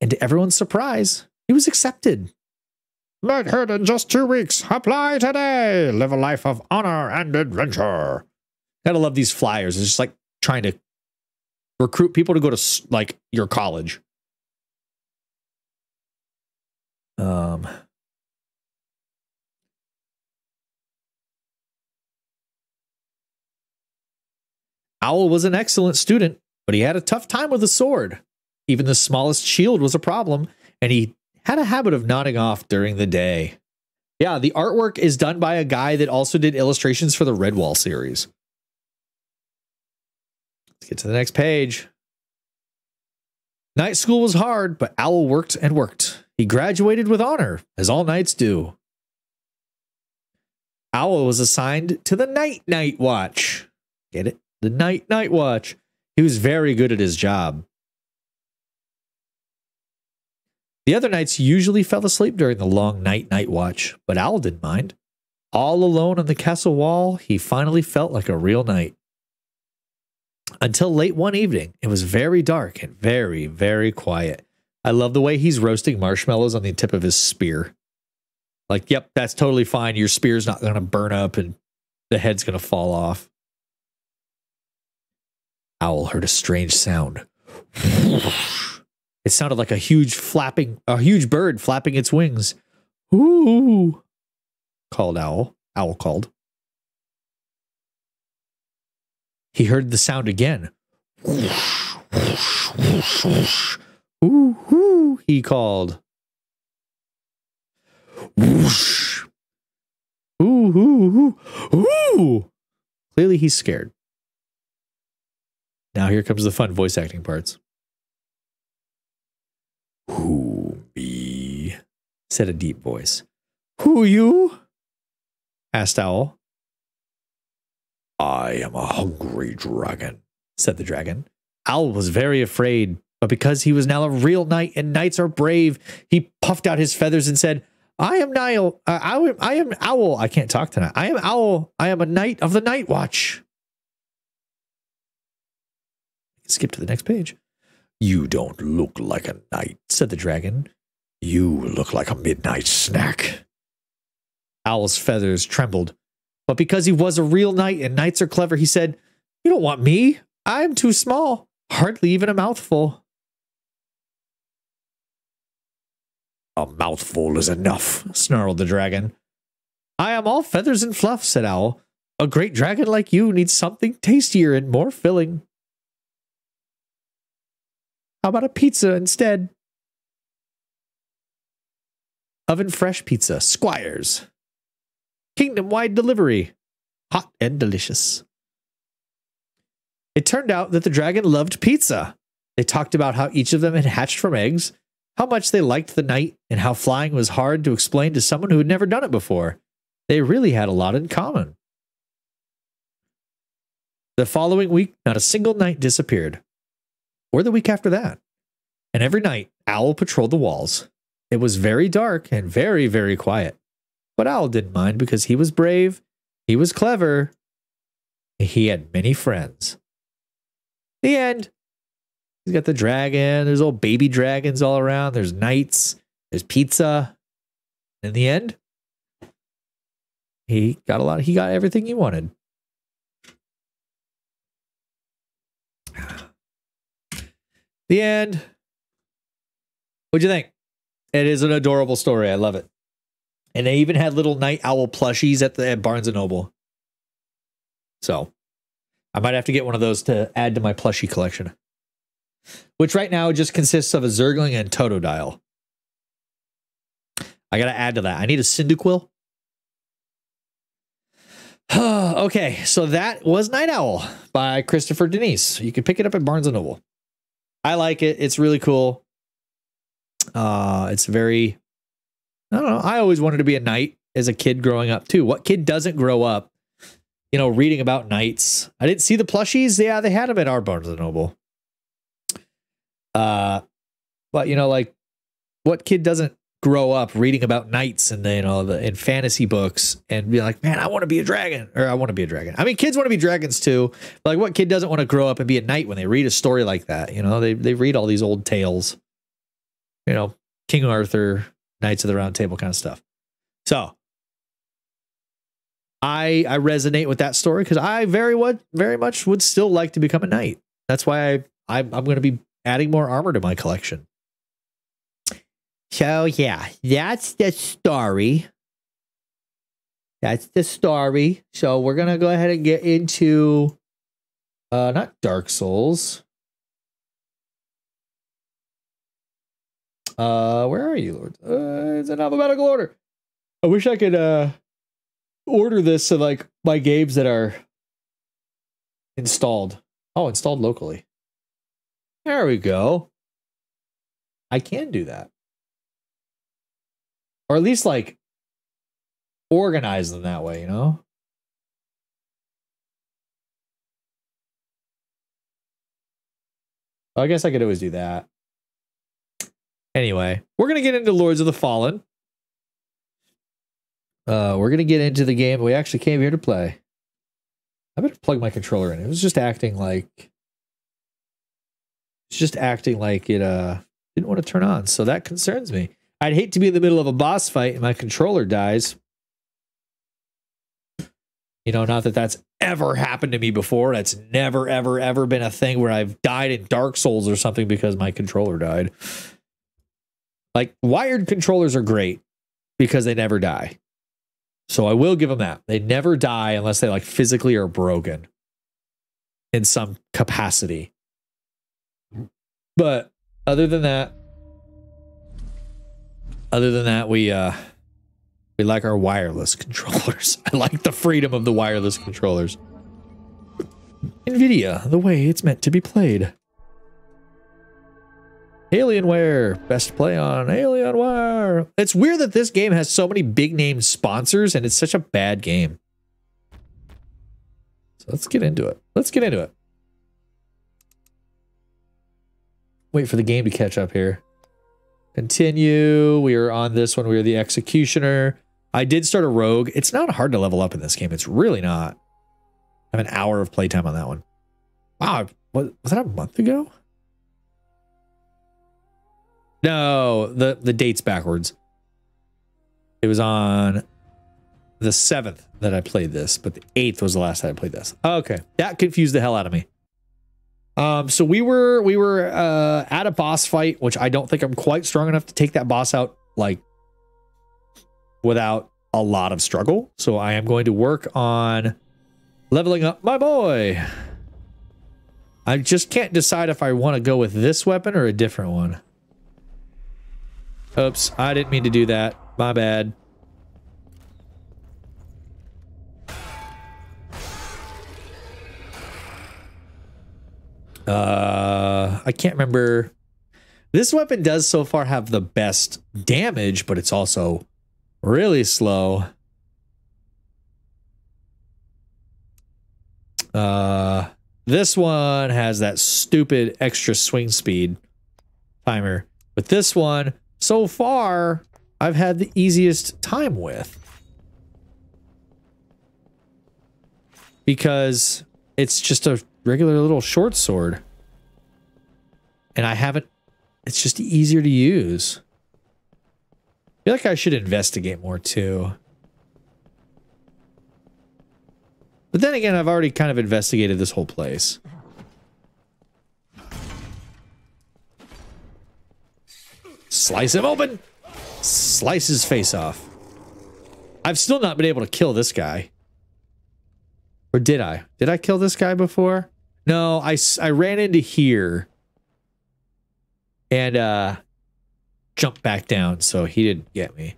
And to everyone's surprise, he was accepted. Knighthood in just two weeks. Apply today. Live a life of honor and adventure. Gotta love these flyers. It's just like trying to recruit people to go to like your college. Um, Owl was an excellent student, but he had a tough time with a sword. Even the smallest shield was a problem, and he had a habit of nodding off during the day. Yeah, the artwork is done by a guy that also did illustrations for the Redwall series. Let's get to the next page. Night school was hard, but Owl worked and worked. He graduated with honor, as all knights do. Owl was assigned to the Night Night Watch. Get it? The Night Night Watch. He was very good at his job. The other knights usually fell asleep during the long night night watch, but Owl didn't mind. All alone on the castle wall, he finally felt like a real knight. Until late one evening, it was very dark and very, very quiet. I love the way he's roasting marshmallows on the tip of his spear. Like, yep, that's totally fine. Your spear's not going to burn up and the head's going to fall off. Owl heard a strange sound. It sounded like a huge flapping, a huge bird flapping its wings. Ooh, called Owl. Owl called. He heard the sound again. Ooh, ooh, he called. Whoosh. Ooh, ooh, ooh, ooh. Clearly, he's scared. Now, here comes the fun voice acting parts. Who me? said a deep voice. Who you? asked Owl. I am a hungry dragon, said the dragon. Owl was very afraid, but because he was now a real knight and knights are brave, he puffed out his feathers and said, I am Niall. Uh, I, am, I am Owl. I can't talk tonight. I am Owl. I am a knight of the Night Watch. Skip to the next page. You don't look like a knight, said the dragon. You look like a midnight snack. Owl's feathers trembled, but because he was a real knight and knights are clever, he said, You don't want me. I'm too small, hardly even a mouthful. A mouthful is enough, snarled the dragon. I am all feathers and fluff, said Owl. A great dragon like you needs something tastier and more filling. How about a pizza instead? Oven fresh pizza, Squires. Kingdom wide delivery, hot and delicious. It turned out that the dragon loved pizza. They talked about how each of them had hatched from eggs, how much they liked the night, and how flying was hard to explain to someone who had never done it before. They really had a lot in common. The following week, not a single night disappeared, or the week after that. And every night, Owl patrolled the walls. It was very dark and very, very quiet. But Owl didn't mind because he was brave, he was clever, he had many friends. The end. He's got the dragon. There's old baby dragons all around. There's knights. There's pizza. In the end, he got a lot. He got everything he wanted. The end. What'd you think? It is an adorable story. I love it. And they even had little night owl plushies at the at Barnes and Noble. So I might have to get one of those to add to my plushie collection. Which right now just consists of a Zergling and Totodile. I gotta add to that. I need a Cyndaquil. okay, so that was Night Owl by Christopher Denise. You can pick it up at Barnes and Noble. I like it. It's really cool. Uh, it's very. I don't know. I always wanted to be a knight as a kid growing up too. What kid doesn't grow up, you know, reading about knights? I didn't see the plushies. Yeah, they had them at our Barnes and Noble. Uh, but you know, like, what kid doesn't grow up reading about knights and you know the in fantasy books and be like, man, I want to be a dragon or I want to be a dragon. I mean, kids want to be dragons too. Like, what kid doesn't want to grow up and be a knight when they read a story like that? You know, they they read all these old tales. You know, King Arthur, Knights of the Round Table kind of stuff. So I I resonate with that story because I very what very much would still like to become a knight. That's why I, I I'm going to be adding more armor to my collection. So yeah, that's the story. That's the story. So we're gonna go ahead and get into uh not Dark Souls. Uh where are you, Lord? Uh it's in alphabetical order. I wish I could uh order this to like my games that are installed. Oh, installed locally. There we go. I can do that or at least like organize them that way, you know? I guess I could always do that. Anyway, we're going to get into Lords of the Fallen. Uh, we're going to get into the game we actually came here to play. I better plug my controller in. It was just acting like it's just acting like it uh didn't want to turn on. So that concerns me. I'd hate to be in the middle of a boss fight and my controller dies. You know, not that that's ever happened to me before. That's never, ever, ever been a thing where I've died in Dark Souls or something because my controller died. Like, wired controllers are great because they never die. So I will give them that. They never die unless they like physically are broken in some capacity. But other than that, other than that, we uh we like our wireless controllers. I like the freedom of the wireless controllers. NVIDIA, the way it's meant to be played. Alienware, best play on Alienware. It's weird that this game has so many big name sponsors and it's such a bad game. So let's get into it. Let's get into it. Wait for the game to catch up here. Continue. We are on this one. We are the executioner. I did start a rogue. It's not hard to level up in this game. It's really not. I have an hour of playtime on that one. Wow. Was, was that a month ago? No, the, the date's backwards. It was on the 7th that I played this, but the 8th was the last time I played this. Okay. That confused the hell out of me. Um, so we were we were uh, at a boss fight, which I don't think I'm quite strong enough to take that boss out like without a lot of struggle. So I am going to work on leveling up my boy. I just can't decide if I want to go with this weapon or a different one. Oops, I didn't mean to do that. My bad. Uh, I can't remember. This weapon does so far have the best damage, but it's also really slow. Uh, this one has that stupid extra swing speed timer. But this one, so far, I've had the easiest time with. Because it's just a regular little short sword. And I haven't, it's just easier to use. I feel like I should investigate more too. But then again, I've already kind of investigated this whole place. Slice him open! Slice his face off. I've still not been able to kill this guy. Or did I? Did I kill this guy before? No, I, I ran into here. And, uh, jumped back down, so he didn't get me.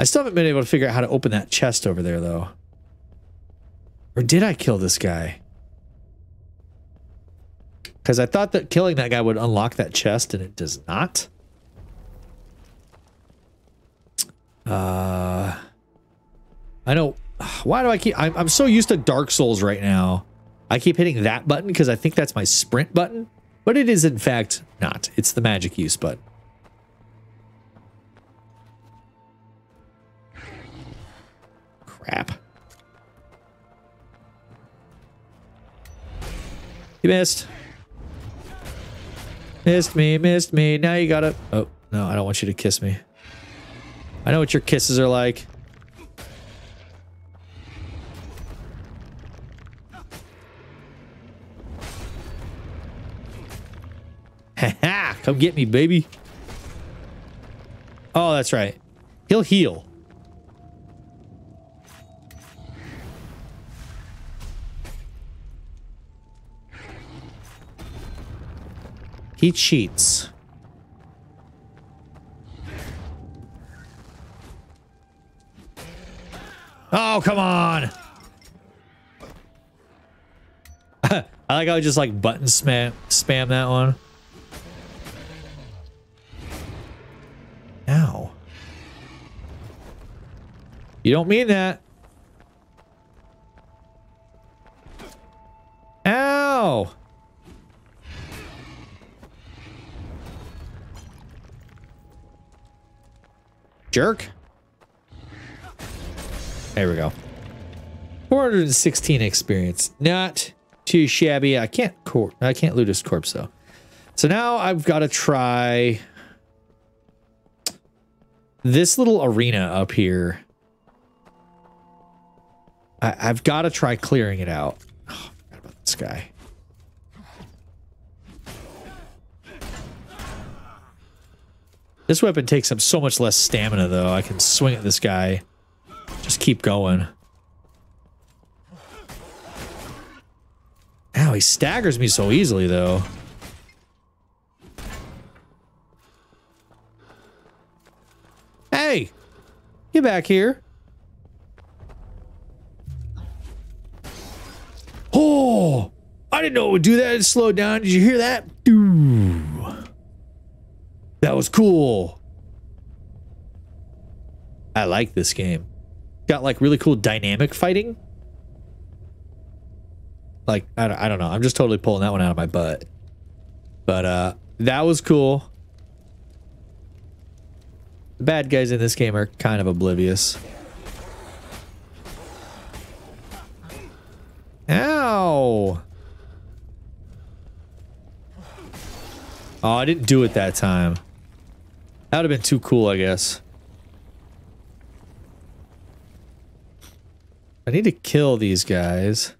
I still haven't been able to figure out how to open that chest over there, though. Or did I kill this guy? Because I thought that killing that guy would unlock that chest, and it does not. Uh, I know. Why do I keep... I'm, I'm so used to Dark Souls right now. I keep hitting that button because I think that's my sprint button. But it is, in fact, not. It's the magic use button. Crap. You missed. Missed me, missed me. Now you gotta... Oh, no, I don't want you to kiss me. I know what your kisses are like. Ha Come get me, baby. Oh, that's right. He'll heal. He cheats. Oh, come on. I like how I just like button spam spam that one. You don't mean that. Ow. Jerk. There we go. 416 experience. Not too shabby. I can't cor I can't loot his corpse though. So now I've got to try this little arena up here. I, have got to try clearing it out. Oh, forgot about this guy. This weapon takes up so much less stamina, though. I can swing at this guy. Just keep going. Ow, he staggers me so easily, though. Hey! Get back here. I didn't know it would do that. It slowed down. Did you hear that? That was cool. I like this game. Got like really cool dynamic fighting. Like, I don't, I don't know. I'm just totally pulling that one out of my butt. But uh, that was cool. The bad guys in this game are kind of oblivious. Ow! Oh, I didn't do it that time. That would have been too cool, I guess. I need to kill these guys.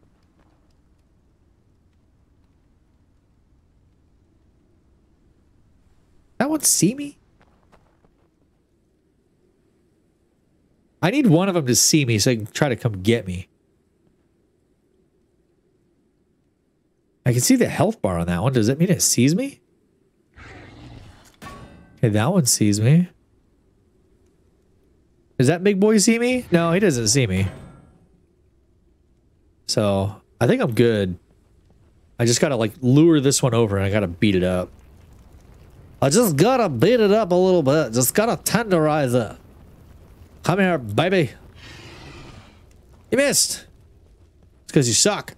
That one see me? I need one of them to see me so they can try to come get me. I can see the health bar on that one. Does that mean it sees me? Okay, that one sees me. Does that big boy see me? No, he doesn't see me. So I think I'm good. I just gotta like lure this one over and I gotta beat it up. I just gotta beat it up a little bit. Just gotta tenderize it. Come here, baby. You missed. It's because you suck.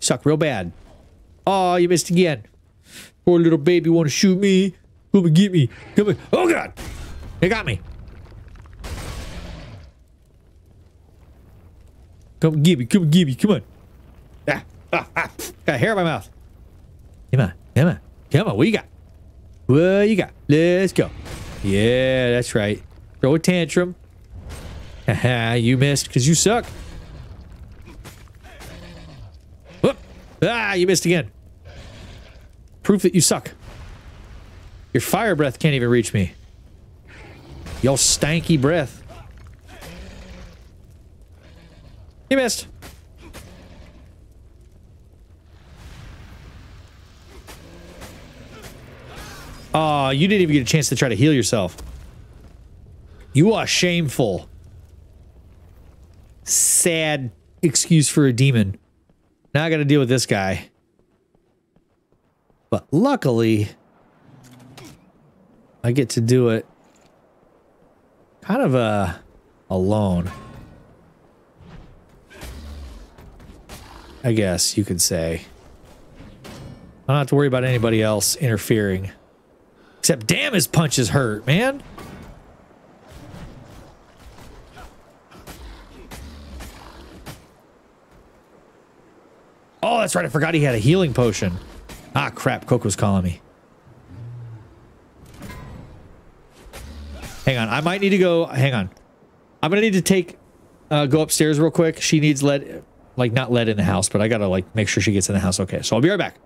You suck real bad. Oh, you missed again. Poor little baby want to shoot me. Come and get me. Come on. Oh, God. They got me. Come and get me. Come and get me. Come on. Ah, ah, ah. Got hair in my mouth. Come on. Come on. Come on. What you got? What you got? Let's go. Yeah, that's right. Throw a tantrum. Haha, you missed because you suck. Whoop. Ah, you missed again. Proof that you suck. Your fire breath can't even reach me. Your stanky breath. You missed. Oh, you didn't even get a chance to try to heal yourself. You are shameful. Sad excuse for a demon. Now I gotta deal with this guy. But luckily, I get to do it kind of uh, alone. I guess you could say. I don't have to worry about anybody else interfering. Except damn his punches hurt, man. Oh, that's right. I forgot he had a healing potion. Ah, crap. Coco's calling me. Hang on. I might need to go. Hang on. I'm going to need to take, uh, go upstairs real quick. She needs lead, like not lead in the house, but I got to like make sure she gets in the house. Okay. So I'll be right back.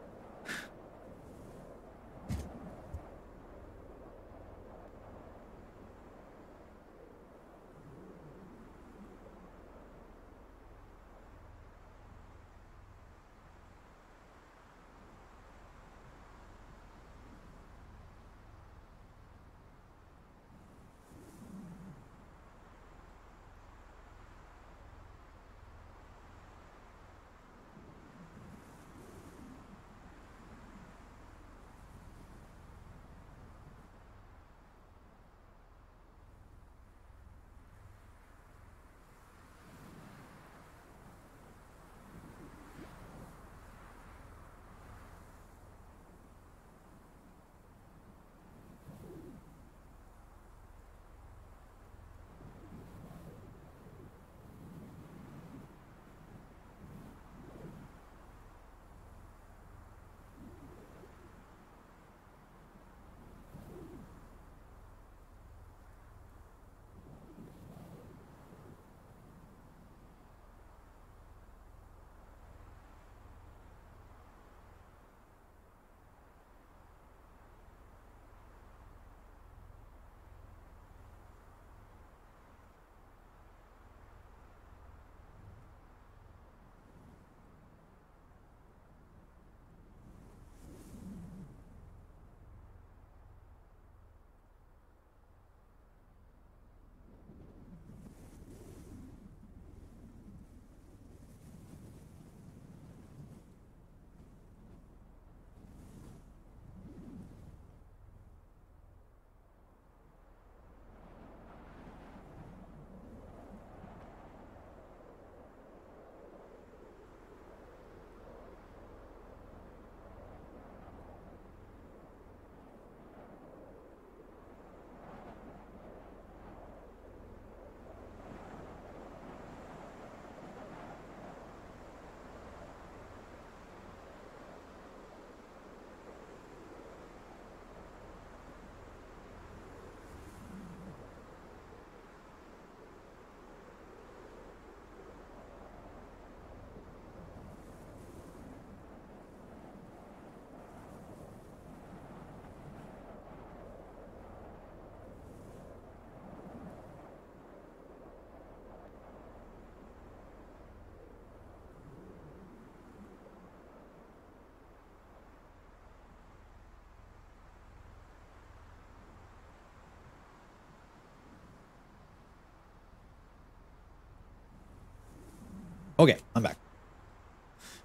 Okay, I'm back.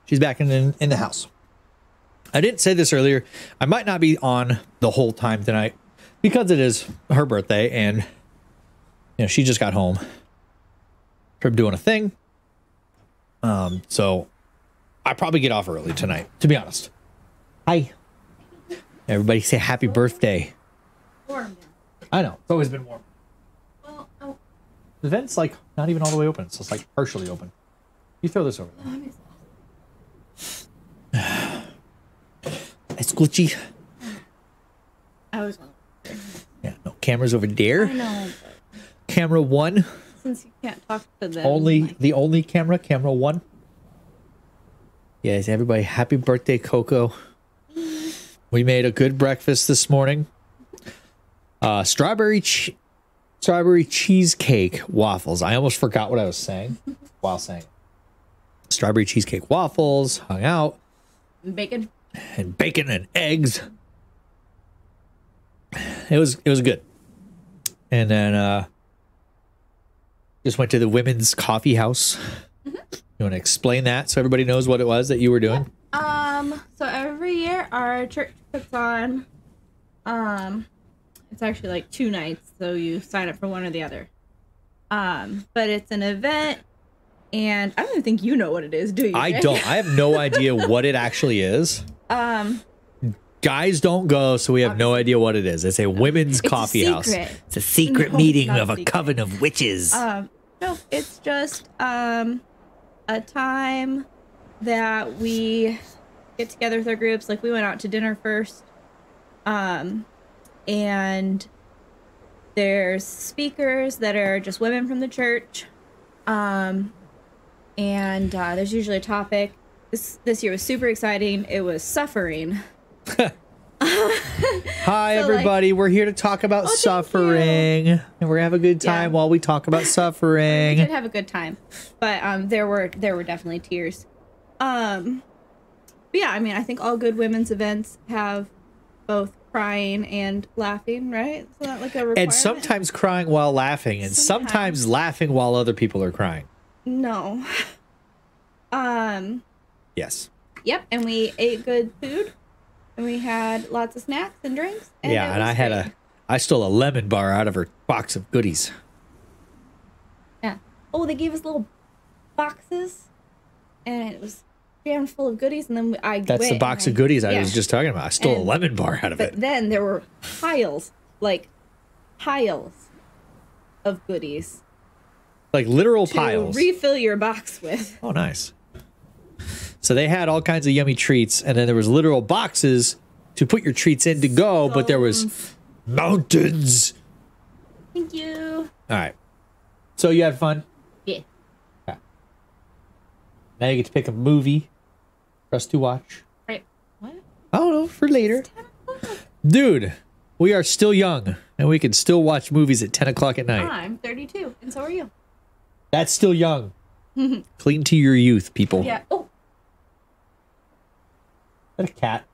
She's back in, in in the house. I didn't say this earlier. I might not be on the whole time tonight because it is her birthday and you know she just got home from doing a thing. Um, so I probably get off early tonight, to be honest. Hi. Everybody say happy birthday. Warm. I know. It's always been warm. Well, oh, The vent's like not even all the way open, so it's like partially open. You throw this over there. that makes It's glitchy. I was. Yeah, no cameras over I there. know. Camera one, Since you can't talk to them. only like, the only camera, camera one. Yes, everybody, happy birthday, Coco. We made a good breakfast this morning. Uh, strawberry, che- strawberry cheesecake waffles. I almost forgot what I was saying while saying. Strawberry cheesecake waffles. Hung out. bacon. and bacon and eggs. It was it was good. And then uh just went to the women's coffee house. You want to explain that so everybody knows what it was that you were doing? Um. So every year our church puts on. Um, it's actually like two nights, so you sign up for one or the other. Um, but it's an event, and I don't even think you know what it is, do you? I don't. I have no idea what it actually is. Um, Guys don't go, so we have no idea what it is. It's a women's It's a coffee house. It's a secret No, meeting of a secret. coven of witches. Um, no, it's just um a time that we get together with our groups. Like we went out to dinner first. Um and there's speakers that are just women from the church. Um and uh, there's usually a topic. This this year was super exciting. It was suffering. Hi, so, like- everybody. we're here to talk about Oh, suffering, and we're gonna have a good time Yeah. while we talk about suffering. we did have a good time but um there were there were definitely tears um but yeah i mean i think all good women's events have both crying and laughing right like a requirement? and sometimes crying while laughing, and sometimes. Sometimes. laughing while other people are crying. No um Yes. yep and we ate good food and we had lots of snacks and drinks and yeah, and I had great. a, I stole a lemon bar out of her box of goodies. yeah oh they gave us little boxes and it was jammed full of goodies and then i That's the and box I- of goodies I yeah. was just talking about. I stole a lemon bar out of But it. then there were piles, like piles of goodies Like literal to piles. refill your box with. oh, nice. So they had all kinds of yummy treats, and then there was literal boxes to put your treats in to go, but there was mountains. Thank you. All right. So you had fun. Yeah. Now you get to pick a movie for us to watch. Right. What? I don't know for later. Dude, we are still young and we can still watch movies at 10 o'clock at night. I'm 32, and so are you. That's still young. Cling to your youth, people. Yeah. Oh, that a cat?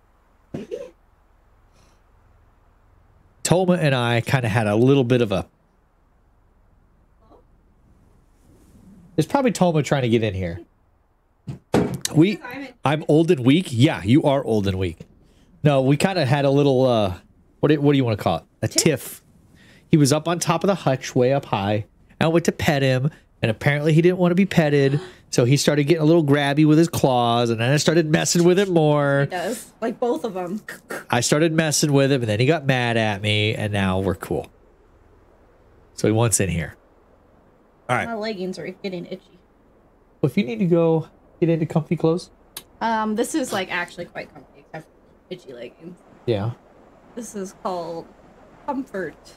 Toma and I kind of had a little bit of a. It's probably Toma trying to get in here. We, I'm old and weak. Yeah, you are old and weak. No, we kind of had a little. uh What do, what do you want to call it? A tiff. He was up on top of the hutch, way up high. I went to pet him, and apparently he didn't want to be petted, so he started getting a little grabby with his claws, and then I started messing with it more. it does. Like both of them. I started messing with him, and then he got mad at me, and now we're cool. So he wants in here. All right. My leggings are getting itchy. Well, if you need to go get into comfy clothes, Um, this is like actually quite comfy, except for itchy leggings. yeah. This is called Comfort.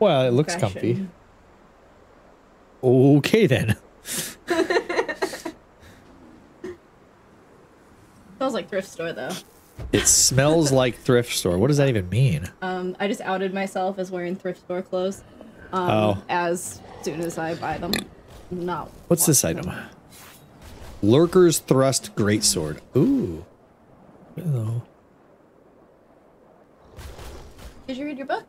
Well, it looks Fashion. comfy. Okay then. Smells like thrift store though. It smells like thrift store. What does that even mean? Um, I just outed myself as wearing thrift store clothes. Um, Oh. As soon as I buy them. Not. What's this item? Lurker's Thrust Greatsword. Ooh. Hello. Did you read your book?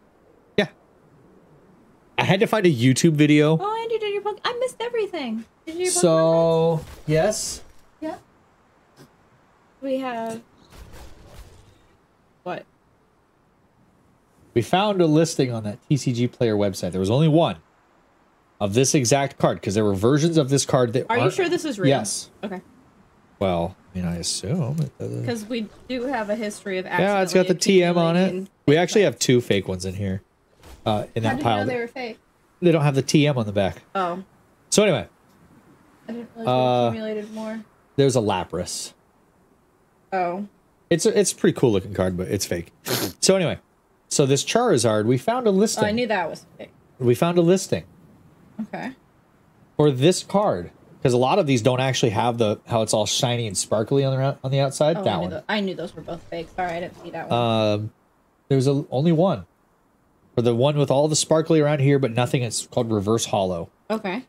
I had to find a YouTube video. Oh, and you did your book. I missed everything. Did you both So yes, Yeah. We have. What? we found a listing on that TCG Player website. There was only one of this exact card because there were versions of this card that Are you sure this is real? Yes. Okay. Well, I mean, I assume. Because we do have a history of Yeah, it's got the TM on it. We actually have two fake ones in here. Uh, in How that did pile. you know they were fake? They don't have the TM on the back. Oh, So anyway, I didn't realize Uh, accumulated more. there's a Lapras. Oh, It's a, it's a pretty cool looking card, but it's fake. So anyway, so this Charizard, we found a oh, listing. I knew that was fake. We found a listing Okay. for this card because a lot of these don't actually have the how it's all shiny and sparkly on the on the outside. Oh, that I, knew one. tho- I knew those were both fake. Sorry, I didn't see that one. Um, there's a, only one. The one with all the sparkly around here, but nothing. It's called Reverse Holo, okay.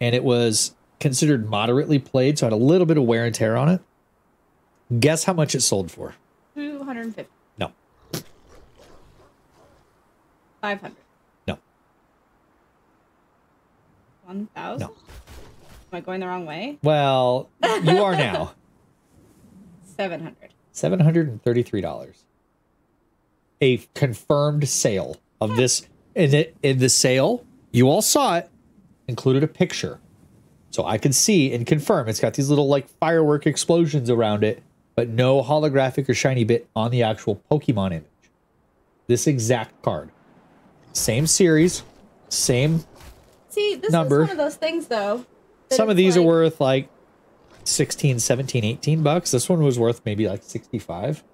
and it was considered moderately played, so it had a little bit of wear and tear on it. Guess how much it sold for? Two hundred and fifty. No, Five hundred. no, One thousand. no. Am I going the wrong way? Well, you are now. Seven hundred. Seven hundred and thirty-three dollars. A confirmed sale of this. In it in the sale, you all saw it. Included a picture, so I could see and confirm. It's got these little like firework explosions around it, but no holographic or shiny bit on the actual Pokemon image. This exact card, same series, same. See, this Number. is one of those things, though. Some of these are worth like 16, 17, 18 bucks. This one was worth maybe like 65.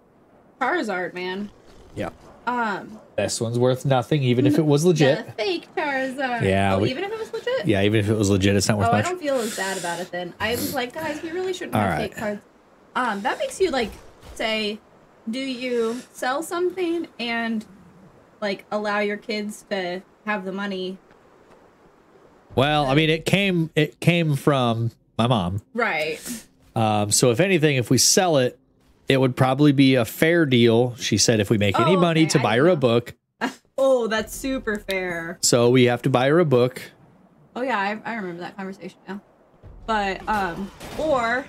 Charizard, man. Yeah. Um, This one's worth nothing, even if it was legit. fake Charizard. Yeah, Oh, we- even if it was legit. Yeah, even if it was legit, it's not worth Oh, I don't feel as bad about it then. I was like, guys, we really shouldn't All have right. fake cards. Um, that makes you like say, do you sell something and like allow your kids to have the money? Well, I mean, it came it came from my mom. Right. Um, so if anything, if we sell it, it would probably be a fair deal. She said if we make any Oh, money okay, to buy her a book, Oh, that's super fair. so we have to buy her a book. Oh yeah, I, I remember that conversation now. But um, or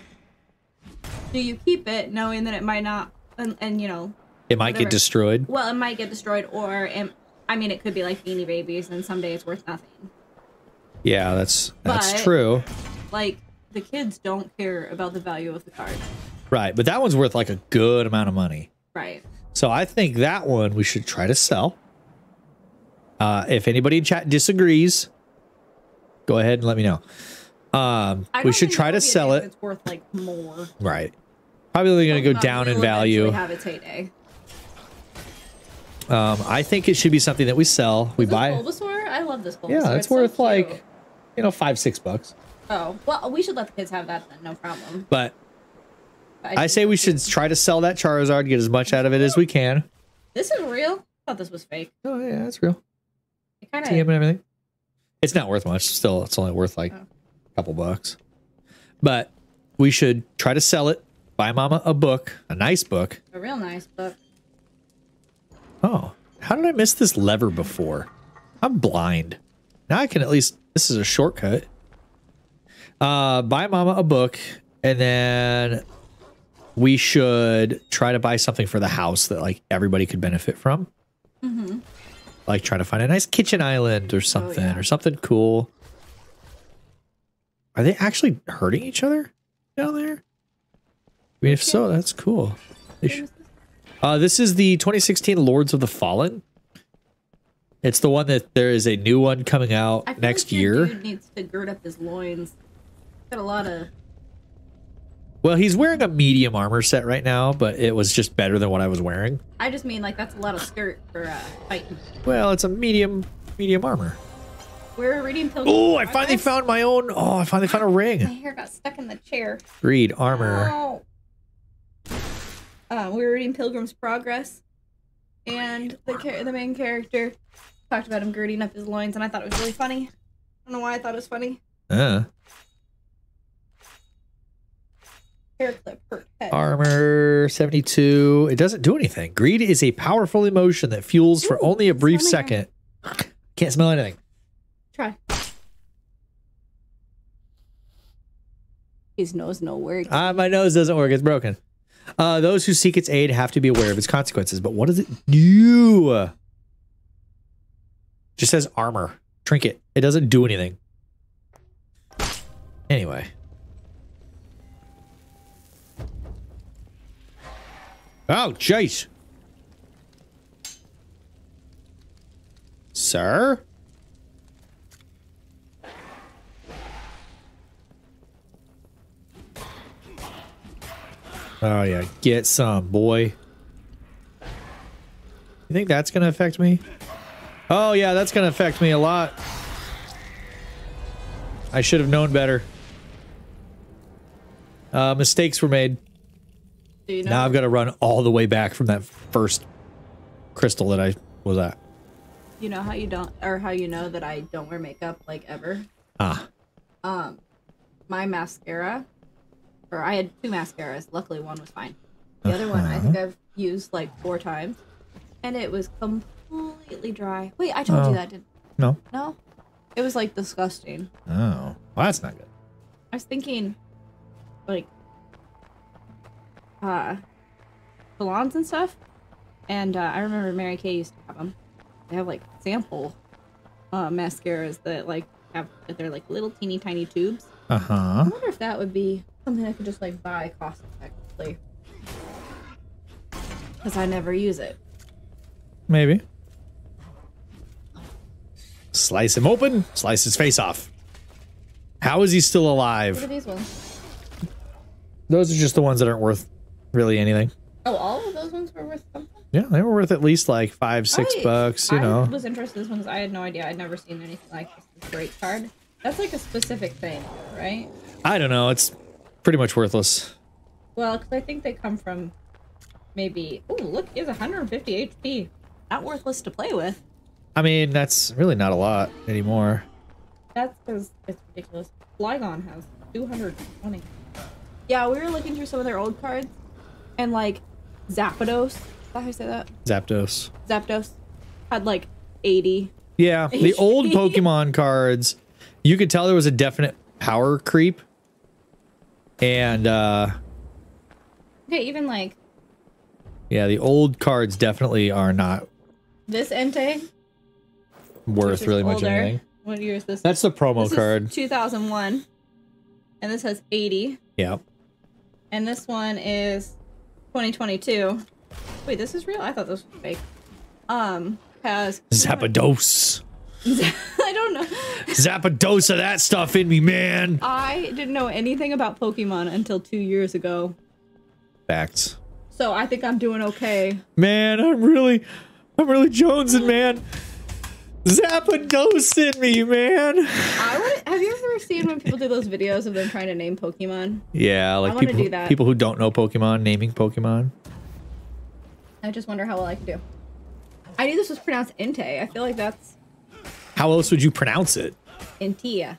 do you keep it knowing that it might not, and, and you know, It might Whatever. get destroyed. well, it might get destroyed, or it, I mean, it could be like Beanie Babies, and someday it's worth nothing. Yeah, that's that's But- true. Like the kids don't care about the value of the card, Right, but that one's worth like a good amount of money. right? So I think that one we should try to sell. Uh, if anybody in chat disagrees, go ahead and let me know. Um, we should try to it'll be a sell it. It's worth like more. Right. Probably going to go down in value. Have its heyday. Um, I think it should be something that we sell. We this buy. Bulbasaur? I love this Bulbasaur. Yeah, it's, so worth cute. like, you know, five six bucks. Oh well, we should let the kids have that then, no problem. But But I say we should try to sell that Charizard, get as much out of it as we can. This is real. I thought this was fake. Oh yeah, that's real. It kind TM and everything. It's not worth much. Still, it's only worth like Oh. a couple bucks. But we should try to sell it. Buy Mama a book, a nice book. A real nice book. Oh, how did I miss this lever before? I'm blind. Now I can at least. This is a shortcut. Uh, buy Mama a book, and then we should try to buy something for the house that like everybody could benefit from. Mm-hmm. Like try to find a nice kitchen island or something, yeah. or something cool. Are they actually hurting each other down there? I mean, if so, that's cool. Uh, this is the 2016 Lords of the Fallen. It's the one that there is a new one coming out next like year. Dude needs to gird up his loins. Got a lot of. Well, he's wearing a medium armor set right now, but it was just better than what I was wearing. I just mean like that's a lot of skirt for uh, fighting. Well, it's a medium medium armor. We're reading Pilgrim's Oh, I finally found my own. Oh, I finally found a ring. My hair got stuck in the chair. Read armor. Oh. Uh, we were reading Pilgrim's Progress, and the the main character talked about him girding up his loins, and I thought it was really funny. I don't know why I thought it was funny. Uh, Hair clip hurt head. armor 72. It doesn't do anything. Greed is a powerful emotion that fuels for Ooh, only a brief second. Can't smell anything. Try. His nose no work. Ah, my nose doesn't work. It's broken. Uh, those who seek its aid have to be aware of its consequences. But what does it do? Just says armor, trinket. It doesn't do anything. Anyway. Oh, jeez. Sir? Oh yeah, get some, boy. You think that's gonna affect me? Oh yeah, that's gonna affect me a lot. I should have known better. Uh, mistakes were made. You know? Now I've got to run all the way back from that first crystal that I was at. You know how you don't, or how you know that I don't wear makeup like ever. Ah, Um, my mascara, or I had two mascaras. Luckily, one was fine. The other one, I think I've used like four times, and it was completely dry. Wait, I told Oh. you that, didn't? no. No, it was like disgusting. Oh, well, that's not good. I was thinking, like, uh, salons and stuff. And uh, I remember Mary Kay used to have them. They have like sample uh, mascaras that like have that they're like little teeny tiny tubes. Uh huh. I wonder if that would be something I could just like buy cost effectively. Because I never use it. Maybe. Slice him open, slice his face off. How is he still alive? at these ones. Those are just the ones that aren't worth really anything. Oh, all of those ones were worth something. Yeah, they were worth at least like five, six I- bucks, you I know. was interested in this one because I had no idea. I'd never seen anything like this. This great card. That's like a specific thing, right? I don't know. It's pretty much worthless. Well, because I think they come from maybe. Oh, look, he has 150 HP. Not worthless to play with. I mean, that's really not a lot anymore. That's because it's ridiculous. Flygon has 220. Yeah, we were looking through some of their old cards, and like Zapdos. Is that how you say that? Zapdos. Zapdos had like 80. Yeah, the old Pokemon cards, you could tell there was a definite power creep. And uh Okay, even like yeah, the old cards definitely are not this Entei. worth really much anything. What year is this? That's the promo This is card. 2001. And this has 80. Yeah. And this one is 2022. Wait, this is real? I thought this was fake. Um, has Zapdos. I don't know. Zapdos of that stuff in me, man. I didn't know anything about Pokemon until two years ago. Facts. So I think I'm doing okay. Man, I'm really I'm really jonesing, man. Zapdos in me, man. I would. Have you ever seen when people do those videos of them trying to name Pokemon? Yeah, like people do that. people who don't know Pokemon naming Pokemon. I just wonder how well I could do. I knew this was pronounced Entei. I feel like that's How else would you pronounce it? Entia.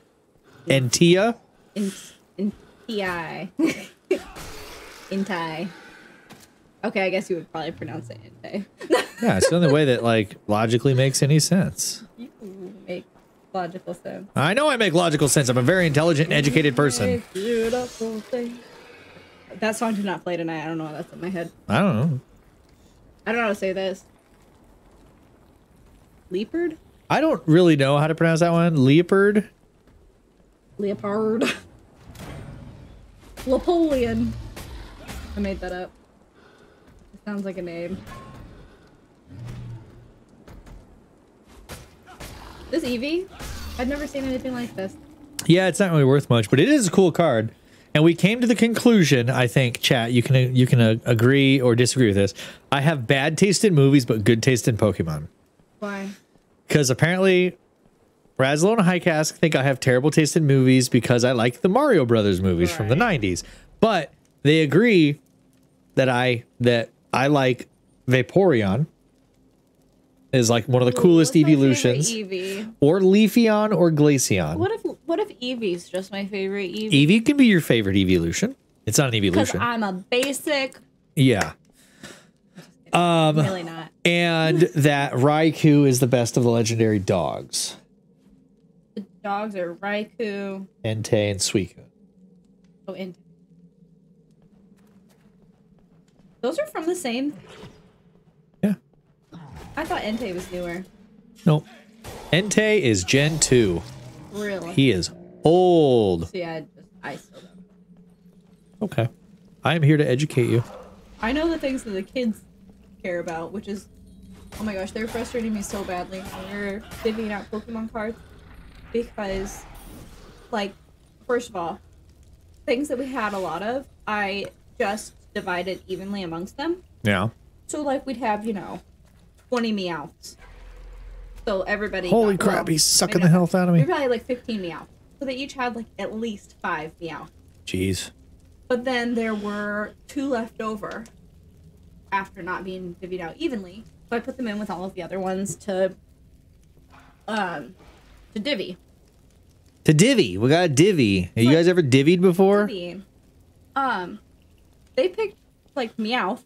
Entia? In Entii. Okay, I guess you would probably pronounce it Entei. Yeah, it's the only way that like logically makes any sense. you make logical sense. I know I make logical sense. I'm a very intelligent and educated person. That song did not play tonight. I don't know why that's in my head. I don't know. I don't know how to say this. Leopard? I don't really know how to pronounce that one. Leopard. Leopard. Napoleon. I made that up. Sounds like a name. This Eevee? I've never seen anything like this. Yeah, it's not really worth much, but it is a cool card. And we came to the conclusion, I think, chat, you can you can uh, agree or disagree with this. I have bad taste in movies, but good taste in Pokemon. Why? Because apparently, Razzle and Highcast think I have terrible taste in movies because I like the Mario Brothers movies from the '90s. But they agree that I that I like Vaporeon is like one of the coolest What's evolutions, Eevee. or Leafeon or Glaceon. What if what if Eevee's just my favorite Eevee? Eevee can be your favorite evolution. It's not an evolution. I'm a basic. yeah. Um, Really not. and that Raikou is the best of the legendary dogs. The dogs are Raikou. Entei and Suicune. Oh, Entei. Those are from the same. Yeah. I thought Entei was newer. Nope. Entei is Gen 2. Really? He is old. See, I just I still don't. Okay. I am here to educate you. I know the things that the kids care about, which is, oh my gosh, they're frustrating me so badly when are divvying out Pokemon cards because, like, first of all, things that we had a lot of, I just divided evenly amongst them. Yeah. So like we'd have, you know, 20 meows. So everybody Holy got- crap, well, he's sucking the health out of We me. probably like 15 meow. So they each had like at least five meow. Jeez. But then there were two left over after not being divvied out evenly. So I put them in with all of the other ones to um to divvy. To divvy. We got a divvy. Have you guys ever divvied before? Divvy. Um they picked like Meowth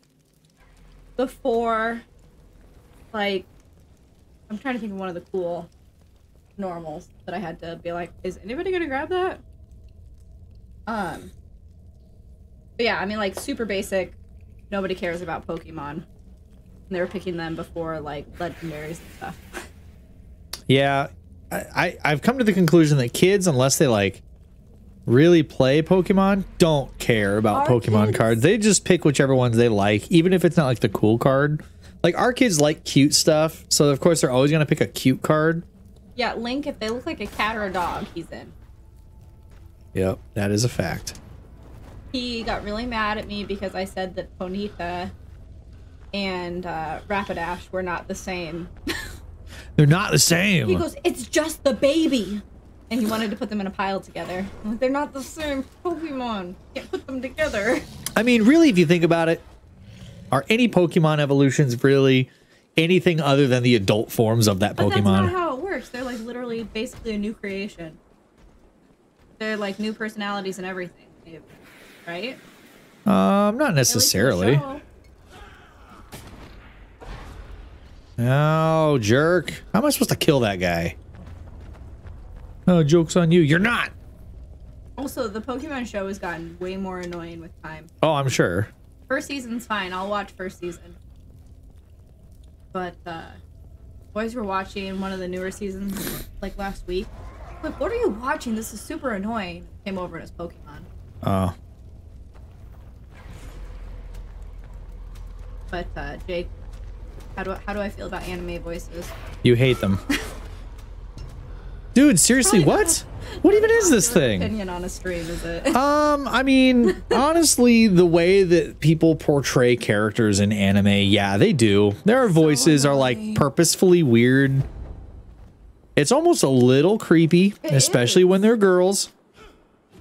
before like I'm trying to think of one of the cool normals that I had to be like, is anybody gonna grab that? Um but yeah, I mean like super basic, nobody cares about Pokemon. And they were picking them before like legendaries and stuff. Yeah. I, I, I've come to the conclusion that kids, unless they like really play Pokemon, don't care about Our Pokemon kids- cards. They just pick whichever ones they like, even if it's not like the cool card. Like our kids like cute stuff, so of course they're always gonna pick a cute card. Yeah, Link, if they look like a cat or a dog, he's in. Yep, that is a fact. he got really mad at me because I said that Ponyta and uh, Rapidash were not the same. They're not the same. He goes, "It's just the baby," and he wanted to put them in a pile together. Like, they're not the same Pokemon. Can't put them together. I mean, really, if you think about it, are any Pokemon evolutions really anything other than the adult forms of that Pokemon? But that's not how it works. They're like literally, basically a new creation. They're like new personalities and everything, right? Um, not At least in the necessarily. Oh, jerk. How am I supposed to kill that guy? Oh, joke's on you. You're not. Also, the Pokemon show has gotten way more annoying with time. Oh, I'm sure. First season's fine. I'll watch first season. But uh boys were watching one of the newer seasons like last week. Like, what are you watching? This is super annoying. Came over and it's Pokemon. Oh. But uh Jake, how do how do I feel about anime voices? You hate them. Dude, seriously, what? What even is this thing? Opinion on a stream is it? Um, I mean, honestly, the way that people portray characters in anime, yeah, they do. Their voices are like purposefully weird. It's almost a little creepy, It especially is. when they're girls,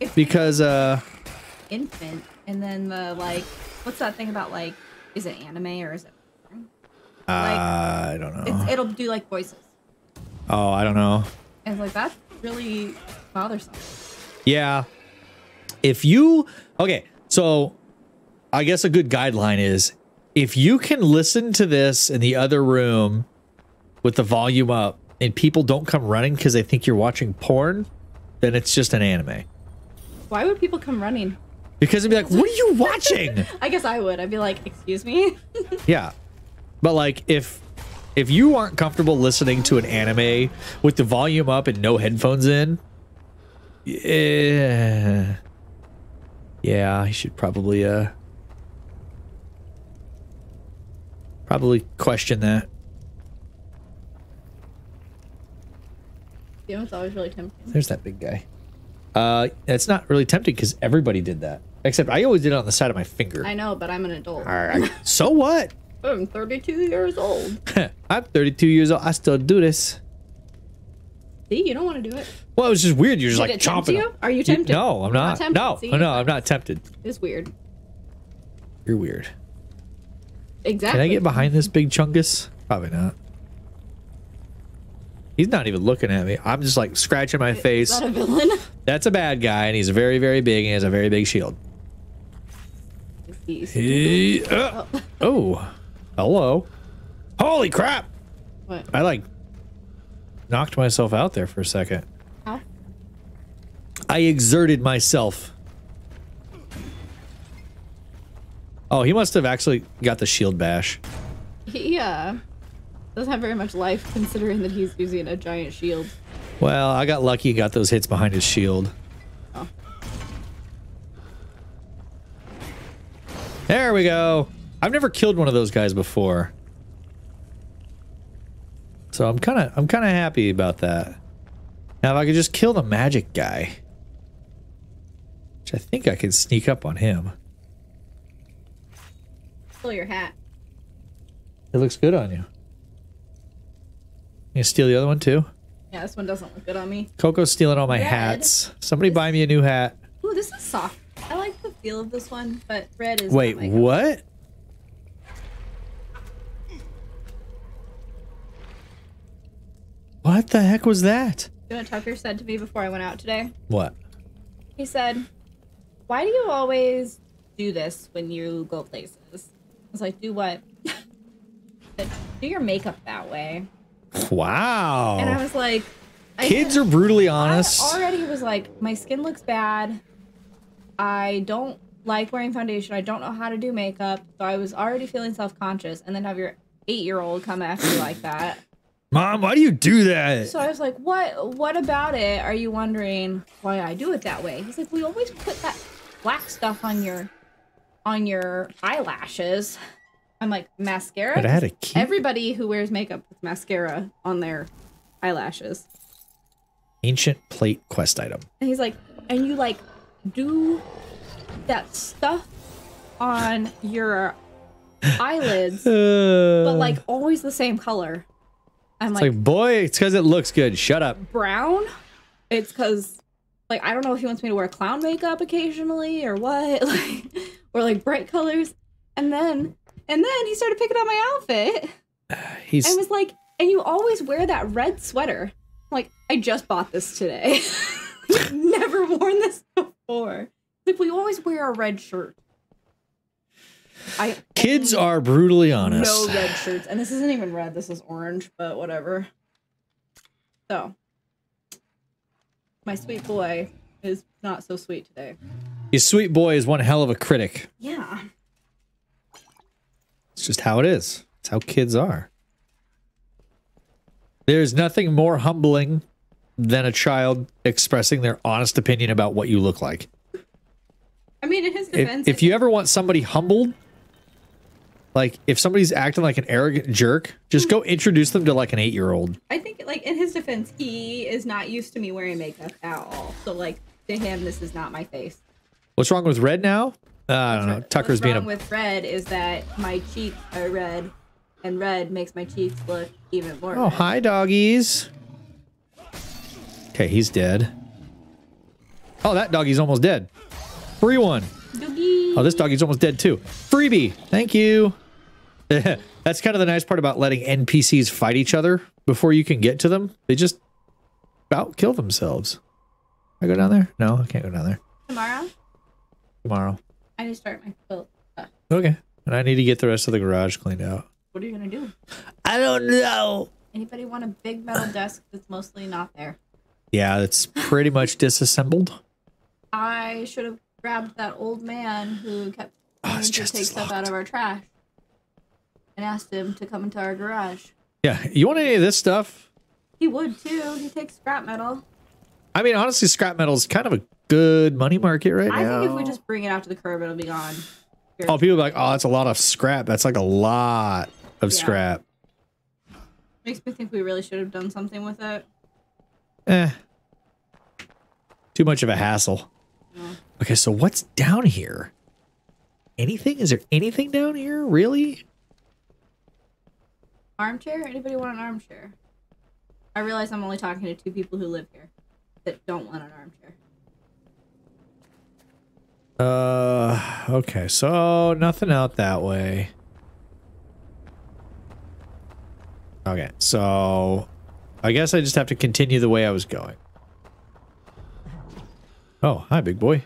It's because uh, infant, and then the like, what's that thing about like, is it anime or is it? uh I don't know. It's, it'll do like voices, Oh, I don't know. And like that's really bothersome. Yeah. If you okay, so I guess a good guideline is if you can listen to this in the other room with the volume up and people don't come running because they think you're watching porn, then it's just an anime. Why would people come running? Because they'd be like, what are you watching? I guess I would. I'd be like, excuse me. yeah. But like if if you aren't comfortable listening to an anime with the volume up and no headphones in, yeah. Yeah, I should probably uh probably question that. you know, it's always really tempting. There's that big guy. Uh it's not really tempting because everybody did that. Except I always did it on the side of my finger. I know, but I'm an adult. Alright. so what? I'm 32 years old. I'm 32 years old. I still do this. See, you don't want to do it. Well, it was just weird. You're just Did like chomping. you? Are you tempted? no, I'm not. tempted. No, See? no, I'm not tempted. It's weird. You're weird. Exactly. Can I get behind this big chungus? Probably not. He's not even looking at me. I'm just like scratching my Is face. that a villain? That's a bad guy, and he's very, very big, and he has a very big shield. He- uh, oh, hello. Holy crap! What? I like knocked myself out there for a second. How? I exerted myself. Oh, he must have actually got the shield bash. He uh doesn't have very much life considering that he's using a giant shield. Well, I got lucky and got those hits behind his shield. Oh. There we go. I've never killed one of those guys before. So I'm kind of I'm kind of happy about that. Now if I could just kill the magic guy, which I think I can sneak up on him. Steal your hat. It looks good on you. You steal the other one too? Yeah, this one doesn't look good on me. Coco's stealing all my Red. hats. Somebody buy me a new hat. Ooh, this is soft. I like the feel of this one, but red is. Wait, not my cup. what? What the heck was that? You know what Tucker said to me before I went out today? What? He said, "Why do you always do this when you go places?" I was like, "Do what?" Said, do your makeup that way. Wow. And I was like, I Kids are brutally I honest. already was like, my skin looks bad. I don't like wearing foundation. I don't know how to do makeup. So I was already feeling self conscious. And then have your eight year old come after you like that. Mom, why do you do that? So I was like, what what about it? Are you wondering why I do it that way? He's like, we always put that black stuff on your on your eyelashes. I'm like, mascara? But I had a key. Everybody who wears makeup with mascara on their eyelashes. Ancient plate quest item. And he's like, and you like do that stuff on your eyelids, Uh, but like always the same color. I'm it's like, like, boy, it's because it looks good. Shut up. brown. It's because like I don't know if he wants me to wear clown makeup occasionally or what, like or like bright colors. And then and then he started picking on my outfit He's and was like, and you always wear that red sweater. I'm like, I just bought this today. Never worn this before. Like we always wear a red shirt. I kids are brutally honest. no red shirts, and this isn't even red. This is orange, but whatever. So, my sweet boy is not so sweet today. Your sweet boy is one hell of a critic. Yeah. It's just how it is. It's how kids are. There's nothing more humbling than a child expressing their honest opinion about what you look like. I mean, in his If, if you ever want somebody humbled, like if somebody's acting like an arrogant jerk, just go introduce them to like an eight year old. I think, like in his defense, he is not used to me wearing makeup at all. So, like to him, this is not my face. What's wrong with red now? Uh, I don't know. Tucker's What's being wrong a. with red is that my cheeks are red, and red makes my cheeks look even more. Oh, red. hi, doggies. Okay, he's dead. Oh, that doggy's almost dead. Free one. Doogie. Oh, this doggy's almost dead too. Freebie. Thank you. That's kind of the nice part about letting NPCs fight each other before you can get to them. They just about kill themselves. I go down there? No, I can't go down there. Tomorrow, Tomorrow. I need to start my quilt. stuff. Okay. And I need to get the rest of the garage cleaned out. What are you gonna do? I don't know. Anybody want a big metal desk that's mostly not there? Yeah, it's pretty much disassembled. I should have grabbed that old man who kept Oh, to just take stuff out of our trash and asked him to come into our garage. Yeah. You want any of this stuff? He would too. He takes scrap metal. I mean, honestly, scrap metal is kind of a good money market right I now. think if we just bring it out to the curb, it'll be gone. Oh, people are like, oh, that's a lot of scrap. That's like a lot of Yeah. scrap. Makes me think we really should have done something with it. Eh. Too much of a hassle. Okay, so what's down here? Anything? Is there anything down here? Really? Armchair? Anybody want an armchair? I realize I'm only talking to two people who live here that don't want an armchair. Uh, okay, so nothing out that way. Okay, so I guess I just have to continue the way I was going. Oh, hi, big boy.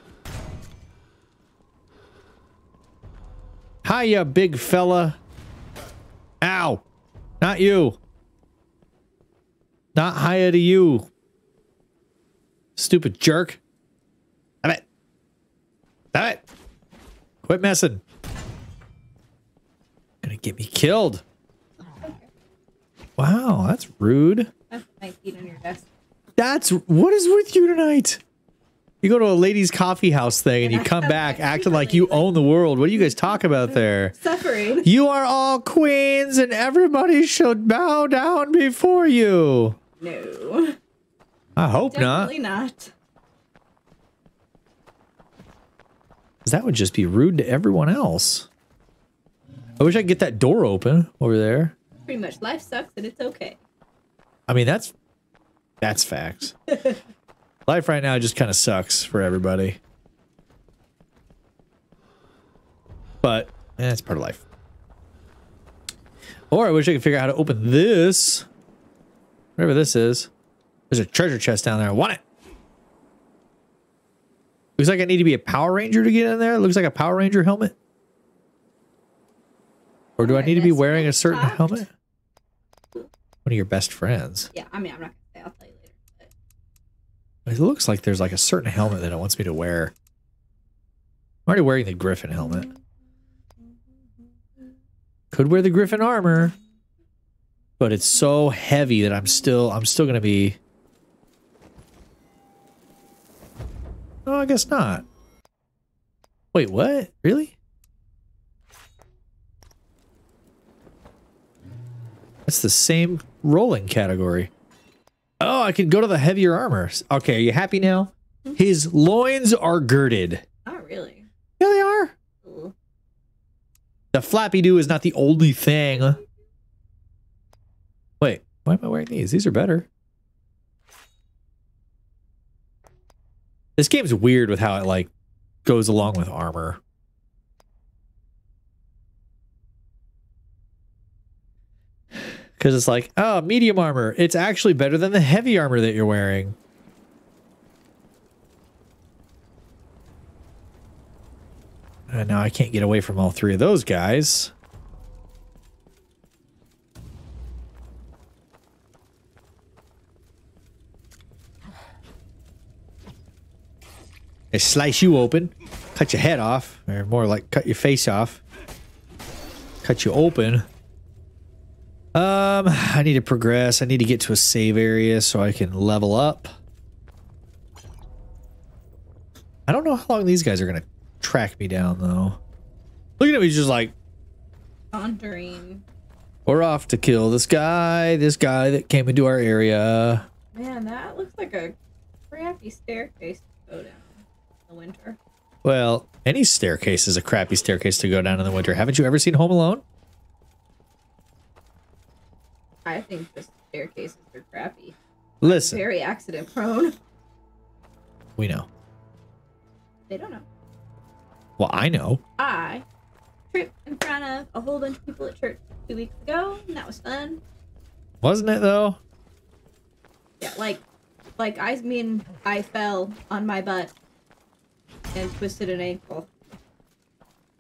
Hiya, big fella. Ow. Not you. Not hiya to you. Stupid jerk. Damn it. Damn it. Quit messing. Gonna get me killed. Wow, that's rude. That's my feet on your desk. That's what is with you tonight? You go to a ladies' coffee house thing and you And come back my acting like you own the world. What do you guys talk about there? Suffering. You are all queens and everybody should bow down before you. No. I hope not. Definitely not. that would just be rude to everyone else. I wish I could get that door open over there. Pretty much life sucks and it's okay. I mean, that's that's facts. Life right now just kind of sucks for everybody. But eh, it's part of life. Or I wish I could figure out how to open this. Whatever this is. There's a treasure chest down there. I want it. Looks like I need to be a Power Ranger to get in there. Looks like a Power Ranger helmet. Or do I need to be wearing a certain helmet? One of your best friends. Yeah, I mean, I'm not gonna say. I'll tell you It looks like there's like a certain helmet that it wants me to wear. I'm already wearing the Griffin helmet. Could wear the Griffin armor, but it's so heavy that I'm still I'm still gonna be. Oh, I guess not. Wait, what? Really? That's the same rolling category. Oh, I can go to the heavier armor. Okay, are you happy now? Mm-hmm. His loins are girded. not really. Yeah, they are. Ooh. The flappy do is not the only thing. Wait, why am I wearing these? These are better. This game's weird with how it like goes along with armor. Because it's like, oh, medium armor. It's actually better than the heavy armor that you're wearing. And now I can't get away from all three of those guys. They slice you open, cut your head off, or more like cut your face off. Cut you open. Um, I need to progress. I need to get to a save area so I can level up. I don't know how long these guys are gonna track me down though. Look at me, he's just like, Sauntering. we're off to kill this guy, this guy that came into our area. Man, that looks like a crappy staircase to go down in the winter. Well, any staircase is a crappy staircase to go down in the winter. Haven't you ever seen Home Alone? I think the staircases are crappy. Listen, Very accident prone. we know. They don't know. Well, I know. I tripped in front of a whole bunch of people at church two weeks ago, and that was fun. Wasn't it though? Yeah, like, like I mean, I fell on my butt and twisted an ankle.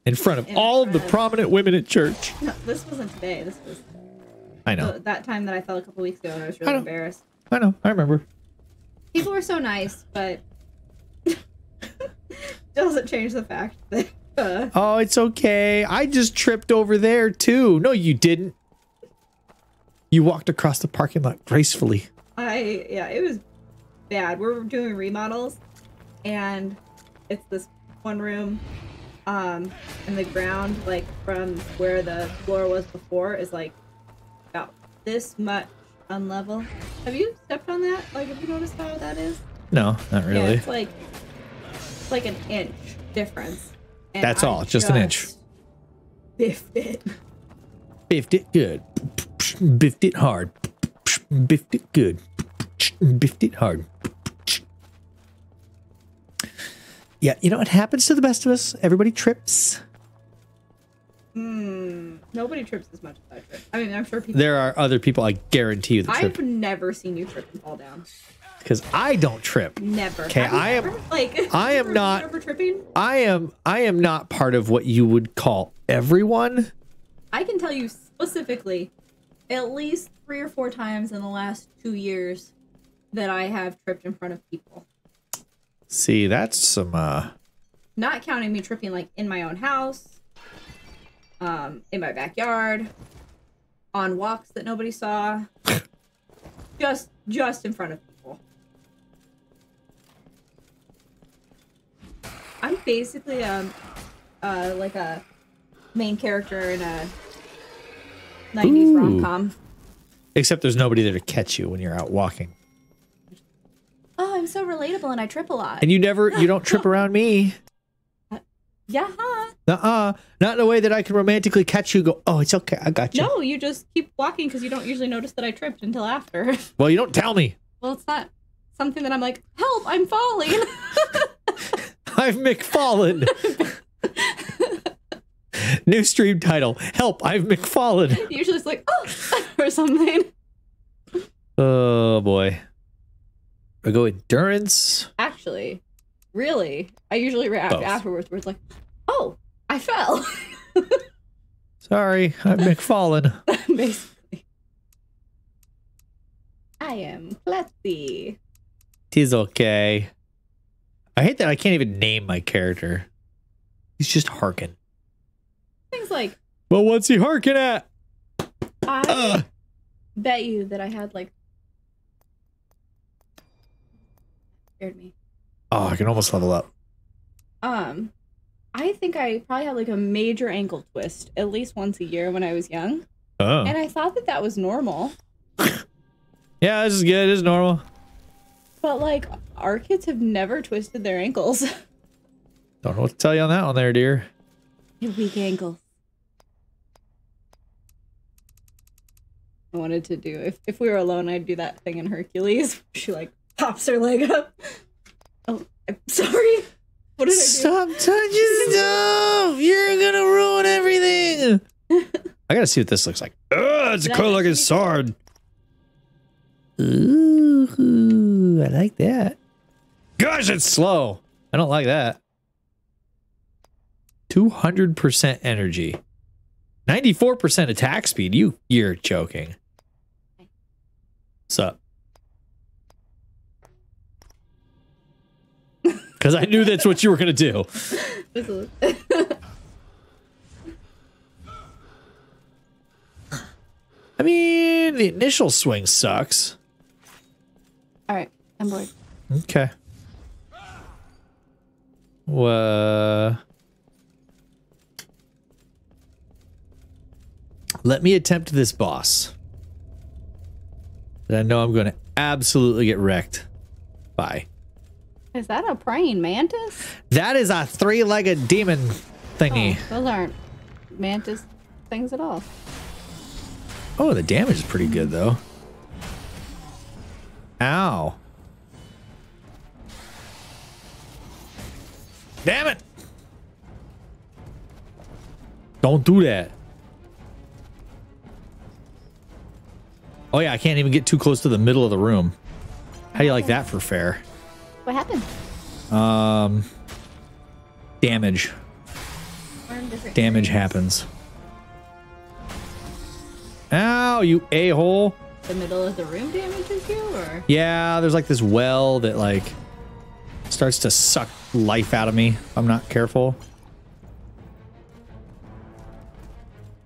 In front of In all of the front of- prominent women at church. No, this wasn't today. This was I know. the- that time that I fell a couple weeks ago, and I was I really know. embarrassed. I know. I remember. People were so nice, but doesn't change the fact that uh, Oh, it's okay. I just tripped over there too. No, you didn't. You walked across the parking lot gracefully. I yeah, it was bad. We're doing remodels, and it's this one room, um, and the ground like from where the floor was before is like this much unlevel. Have you stepped on that? Like, have you noticed how that is? No, not really. Yeah, it's like it's like an inch difference. And That's I all, just an inch. Biffed it. Biffed it good. Biffed it hard. Biffed it good. Biffed it hard. Yeah, you know what happens to the best of us? Everybody trips. Hmm. Nobody trips as much as I trip. I mean, I'm sure people. There are other people I guarantee you that I've trip never seen you trip and fall down. because I don't trip. Never. Okay, I am- ever? like. I am not- you Ever tripping? I am I am not part of what you would call everyone. I can tell you specifically, at least three or four times in the last two years, that I have tripped in front of people. See, that's some uh Not counting me tripping like in my own house, um, in my backyard, on walks that nobody saw, just just in front of people. I'm basically um uh like a main character in a 90s rom com. Except there's nobody there to catch you when you're out walking. Oh, I'm so relatable and I trip a lot. And you never, you don't trip around me. yeah, huh? Uh-uh. Not in a way that I can romantically catch you go, oh, it's okay. I got you. No, you just keep walking because you don't usually notice that I tripped until after. Well, you don't tell me. well, it's not something that I'm like, help, I'm falling. I've McFallen. New stream title. Help, I've McFallen. usually it's like, oh, or something. Oh boy. I go endurance. Actually, really, I usually react afterwards where it's like, oh, I fell. Sorry, I've McFallen. Basically. I am Kletsy. Tis okay. I hate that I can't even name my character. He's just harking. Things like, Well, what's he harking at? I Ugh. bet you that I had like. Scared me. Oh, I can almost level up. Um, I think I probably had like a major ankle twist at least once a year when I was young, Oh. and I thought that that was normal. Yeah, this is good. This is normal. But like, our kids have never twisted their ankles. Don't know what to tell you on that one there, dear. Weak ankles. I wanted to do if if we were alone, I'd do that thing in Hercules. She like pops her leg up. Oh, I'm sorry. What did I do? Stop touching stuff! You're gonna ruin everything! I gotta see what this looks like. Ugh, it's Did I cool like a sword. Ooh, I like that. Gosh, it's slow. I don't like that. 200% energy. 94% attack speed. You, you're joking. What's up? Because I knew that's what you were gonna do. I mean, the initial swing sucks. All right, I'm bored. Okay. Well, let me attempt this boss. That I know I'm going to absolutely get wrecked by. Is that a praying mantis? That is a three-legged demon thingy. Oh, those aren't mantis things at all. Oh, the damage is pretty good though. Ow. Damn it. Don't do that. Oh yeah, I can't even get too close to the middle of the room. How do you like that for fair? What happened? Um damage. We're in different Damage areas. happens. Ow, you a-hole. The middle of the room damages you, or Yeah, there's like this well that like starts to suck life out of me if I'm not careful.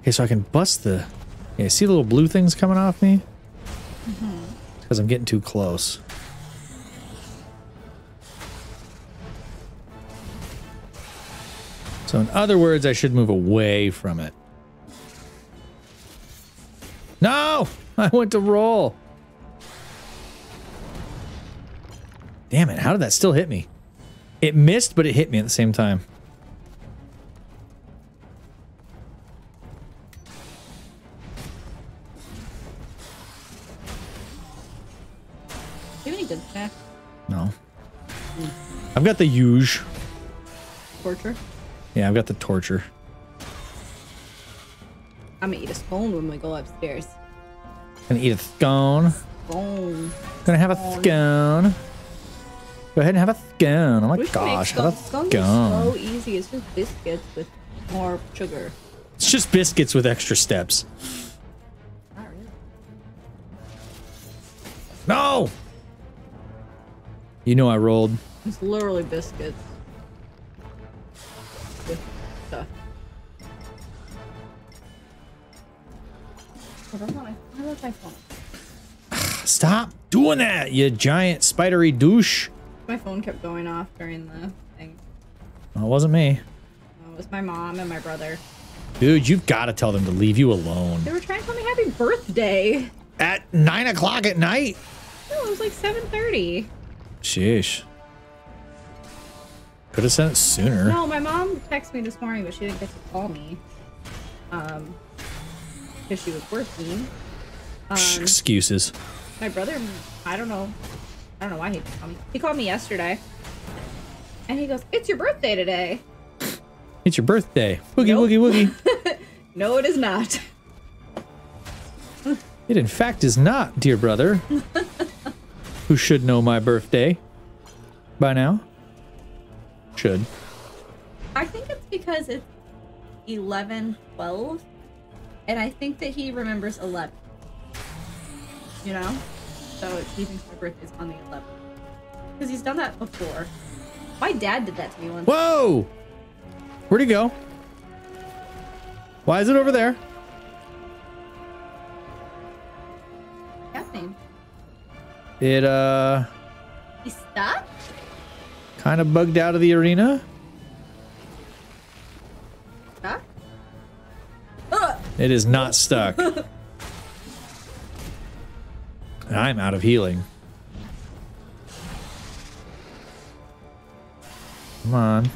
Okay, so I can bust the... Yeah, see the little blue things coming off me? Because I'm getting too close. So in other words, I should move away from it. No! I went to roll. Damn it, how did that still hit me? It missed, but it hit me at the same time. do you have any good No. I've got the huge. torture? Yeah, I've got the torture. I'm gonna eat a scone when we go upstairs. Gonna eat a scone. Scone. Gonna have a scone. Go ahead and have a scone. Oh my We gosh, have a are so easy. It's just biscuits with more sugar. It's just biscuits with extra steps. Not really. No! You know I rolled. It's literally biscuits Stop doing that, you giant spidery douche. My phone kept going off during the thing. Well, it wasn't me. Oh, it was my mom and my brother. Dude, you've got to tell them to leave you alone. They were trying to tell me happy birthday. At 9 o'clock at night? No, it was like 7.30. Sheesh. Could have sent it sooner. No, my mom texted me this morning, but she didn't get to call me. Um, because she was working. Um, Excuses. my brother, I don't know. I don't know why he called me. He called me yesterday. And he goes, It's your birthday today. It's your birthday. Woogie, Nope. woogie, woogie. No, it is not. It in fact is not, dear brother. who should know my birthday by now. Should. I think it's because it's 11, 12. And I think that he remembers 11. You know? So he thinks my birthday's on the 11th. Because he's done that before. My dad did that to me once. Whoa! Where'd he go? Why is it over there? happening? It, uh, He stopped? kind of bugged out of the arena. It is not stuck. I'm out of healing. Come on.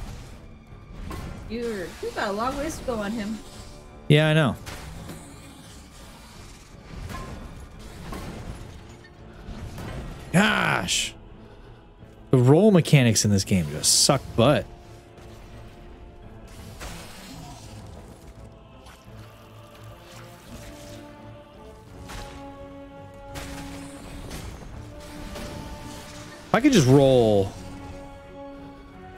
You're, you've got a long ways to go on him. Yeah, I know. Gosh. The roll mechanics in this game just suck butt. I could just roll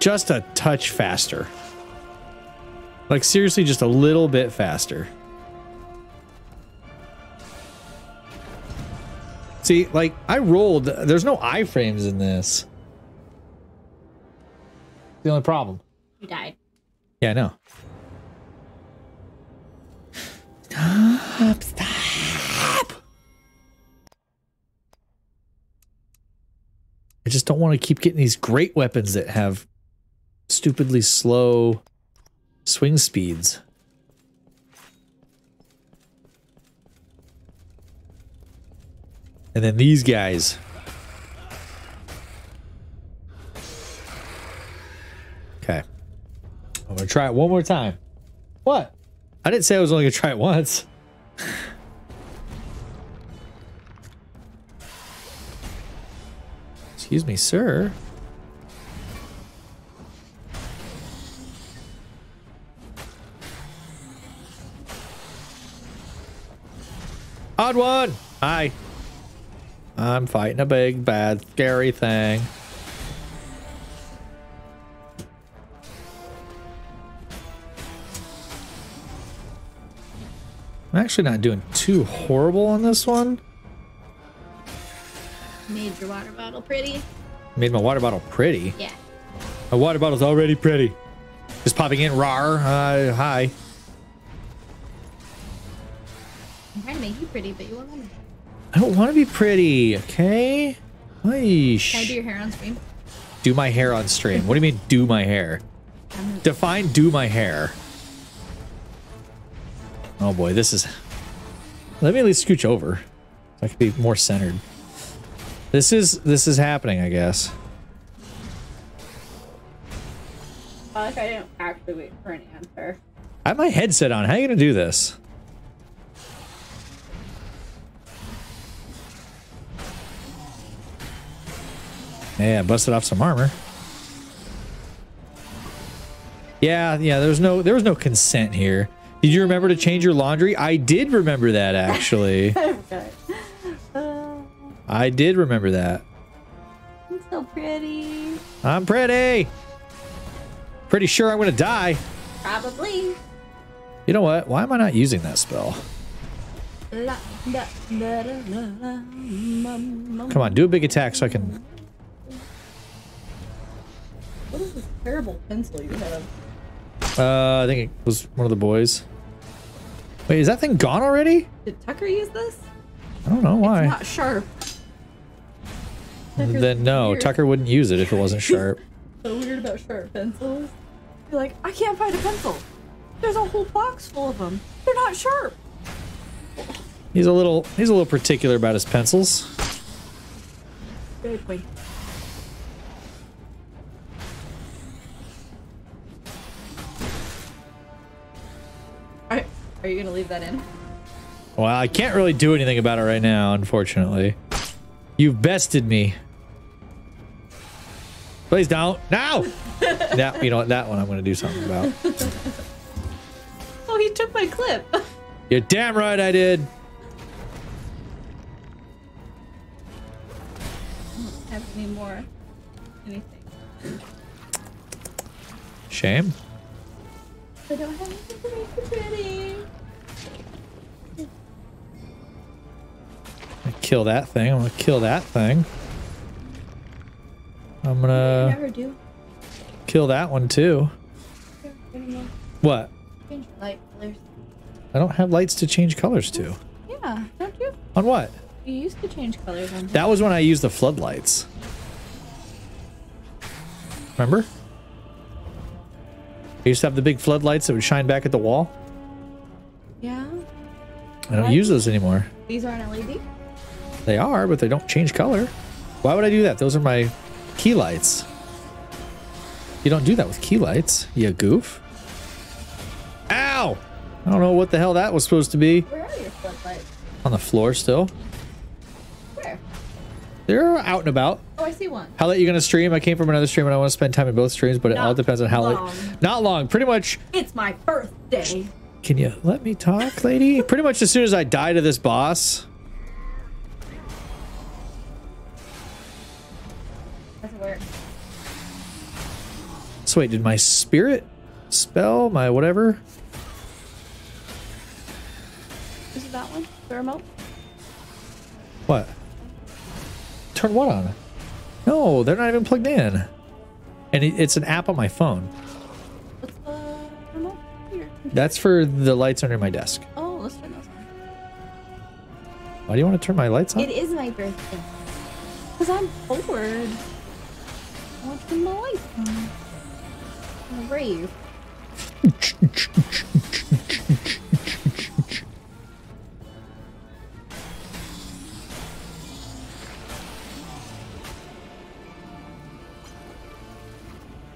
just a touch faster. Like seriously, just a little bit faster. See, like I rolled. There's no iframes in this. The only problem. You died. Yeah, I know. Stop! Stop! I just don't want to keep getting these great weapons that have stupidly slow swing speeds. And then these guys. Okay. I'm gonna try it one more time. What? I didn't say I was only gonna try it once. Excuse me, sir. Odd one. Hi. I'm fighting a big, bad, scary thing. I'm actually not doing too horrible on this one. Made your water bottle pretty. Made my water bottle pretty. Yeah. My water bottle's already pretty. Just popping in rar. Uh, hi. I'm trying to make you pretty, but you won't let me. I don't want to be pretty, okay? Can I do your hair on stream? Do my hair on stream. What do you mean, do my hair? Define do my hair. Oh boy, this is... Let me at least scooch over. So I could be more centered. This is this is happening, I guess. I like I didn't actually wait for an answer. I have my headset on. How are you gonna do this? Yeah, busted off some armor. Yeah, yeah, there was no there was no consent here. Did you remember to change your laundry? I did remember that actually. okay. I did remember that. I'm so pretty. I'm pretty. Pretty sure I'm gonna die. Probably. You know what? Why am I not using that spell? La, da, da, da, da, da, mum, mum. Come on, do a big attack so I can What is this terrible pencil you have? Uh, I think it was one of the boys. Wait, is that thing gone already? Did Tucker use this? I don't know why. It's not sharp. Tucker's Then no, weird. Tucker wouldn't use it if it wasn't sharp. So weird about sharp pencils. You're like, I can't find a pencil. There's a whole box full of them. They're not sharp. he's a little he's a little particular about his pencils. Very point. Are, are you gonna leave that in? Well, I can't really do anything about it right now, unfortunately. You've bested me. Please don't. No! now, you know what? That one I'm going to do something about. Oh, he took my clip. You're damn right I did. I don't have any more anything. Shame. I don't have anything to make it pretty. I'm kill that thing. I'm to kill that thing. I'm gonna kill that one too. What? Light colors. I don't have lights to change colors to. Yeah, don't you? On what? You used to change colors on That was when I used the floodlights. Remember? I used to have the big floodlights that would shine back at the wall. Yeah. I don't use those anymore. These aren't LED. They are, but they don't change color. Why would I do that? Those are my key lights. You don't do that with key lights, you goof. Ow! I don't know what the hell that was supposed to be. Where are your floodlights? On the floor still. Where? They're out and about. Oh, I see one. How late you gonna stream? I came from another stream and I want to spend time in both streams, but it all depends on how long. late. Not long. Pretty much. It's my birthday. Can you let me talk, lady? Pretty much as soon as I die to this boss. So wait, did my spirit spell my whatever? Is it that one? The remote? What? Turn what on? No, they're not even plugged in. And it, it's an app on my phone. What's the remote? Here. That's for the lights under my desk. Oh, let's turn those on. Why do you want to turn my lights on? It is my birthday. Because I'm bored. I want to turn my lights on.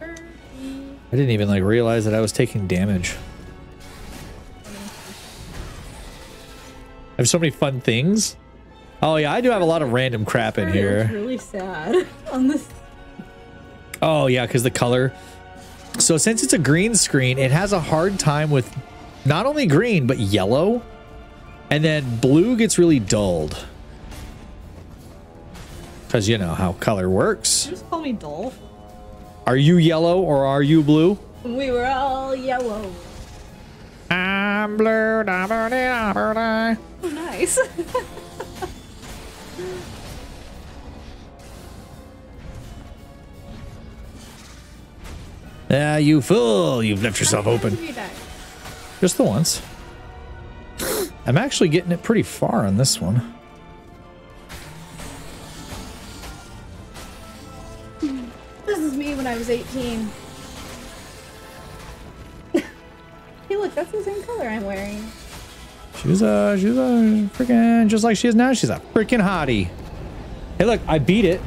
I didn't even like realize that I was taking damage. I have so many fun things. Oh yeah, I do have a lot of random crap in It's here. really sad on this. Oh yeah, because the color. So since it's a green screen, it has a hard time with not only green but yellow, and then blue gets really dulled. Because you know how color works. Just call me dull. Are you yellow or are you blue? We were all yellow. I'm blue. da, da, ba, da. Oh, nice. Ah, you fool! You've left yourself open. did you die? Just the once. I'm actually getting it pretty far on this one. This is me when I was 18. hey, look, that's the same color I'm wearing. She's a, she's a freaking, just like she is now, she's a freaking hottie. Hey, look, I beat it.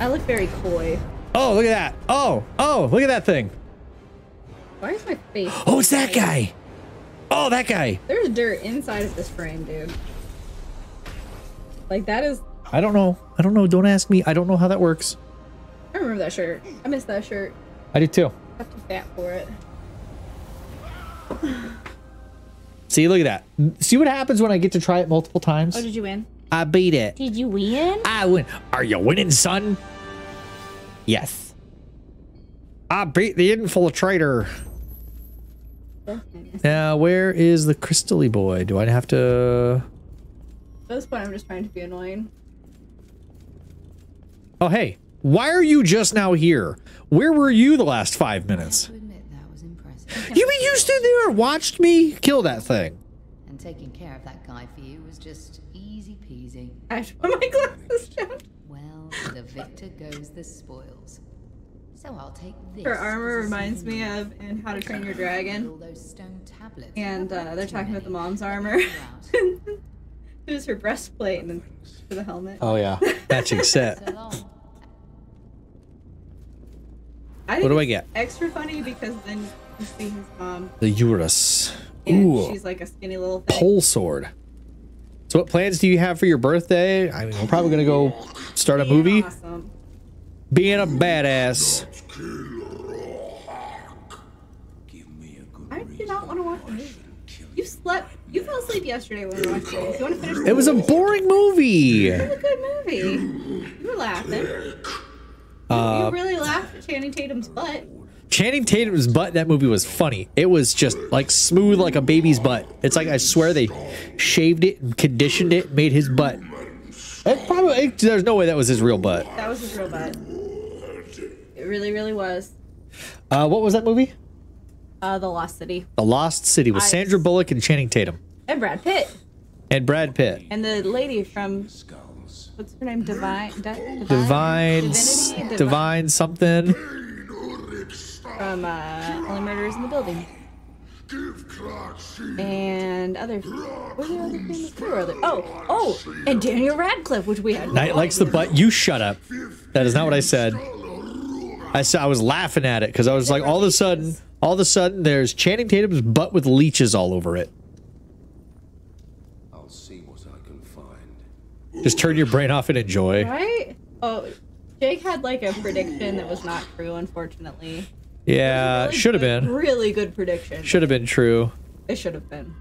I look very coy. Oh, look at that. Oh, oh, look at that thing. Why is my face? Oh, it's that guy. Oh, that guy. There's dirt inside of this frame, dude. Like that is. I don't know. I don't know. Don't ask me. I don't know how that works. I remember that shirt. I miss that shirt. I do too. I'm too fat for it. See, look at that. See what happens when I get to try it multiple times? Oh, did you win? I beat it. Did you win? I win. Are you winning, son? Yes. I beat the infiltrator. Now, where is the crystally boy? Do I have to? At this point, I'm just trying to be annoying. Oh, hey. Why are you just now here? Where were you the last five minutes? To admit that was impressive. You mean you stood there and watched me kill that thing? And Taking care of that guy for you was just easy peasy. I should put my glasses down. Well, the victor goes the spoils. So I'll take this. Her armor reminds me of in How to Train Your Dragon. those stone tablets. And uh, they're talking about the mom's armor. wear it was her breastplate and then for the helmet. Oh yeah, matching set. I What do I get? Extra funny because then you see his mom The Urus. Ooh, she's like a skinny little thing. pole sword. So what plans do you have for your birthday? I mean, we're probably gonna go start a Being movie. Awesome. Being a badass. I do not want to watch the. You slept. You fell asleep yesterday when we watched it. You want to finish? the It was a boring movie. It was a good movie. You were laughing. Uh, you really laughed at Channing Tatum's butt. Channing Tatum's butt in that movie was funny. It was just like smooth like a baby's butt. It's like I swear they shaved it and conditioned it, made his butt. It probably it- there's no way that was his real butt. That was his real butt. It really, really was. Uh, what was that movie? Uh, The Lost City. The Lost City with I- Sandra Bullock and Channing Tatum And Brad Pitt. and Brad Pitt. And the lady from what's her name? Divine. Di- Divine. Divine, Divinity? Divi- divine something. From uh, Only Murders in the Building. And other. What are the other famous? Who other? Oh, oh, and Daniel Radcliffe, which we had. Night likes the butt. You shut up. That is not what I said. I said I was laughing at it because I was like, all of a sudden, all of a sudden, there's Channing Tatum's butt with leeches all over it. I'll see what I can find. Just turn your brain off and enjoy. Right? Oh, Jake had like a prediction that was not true, unfortunately. Yeah, Really should have been. Really good prediction. Should have been true. It should have been.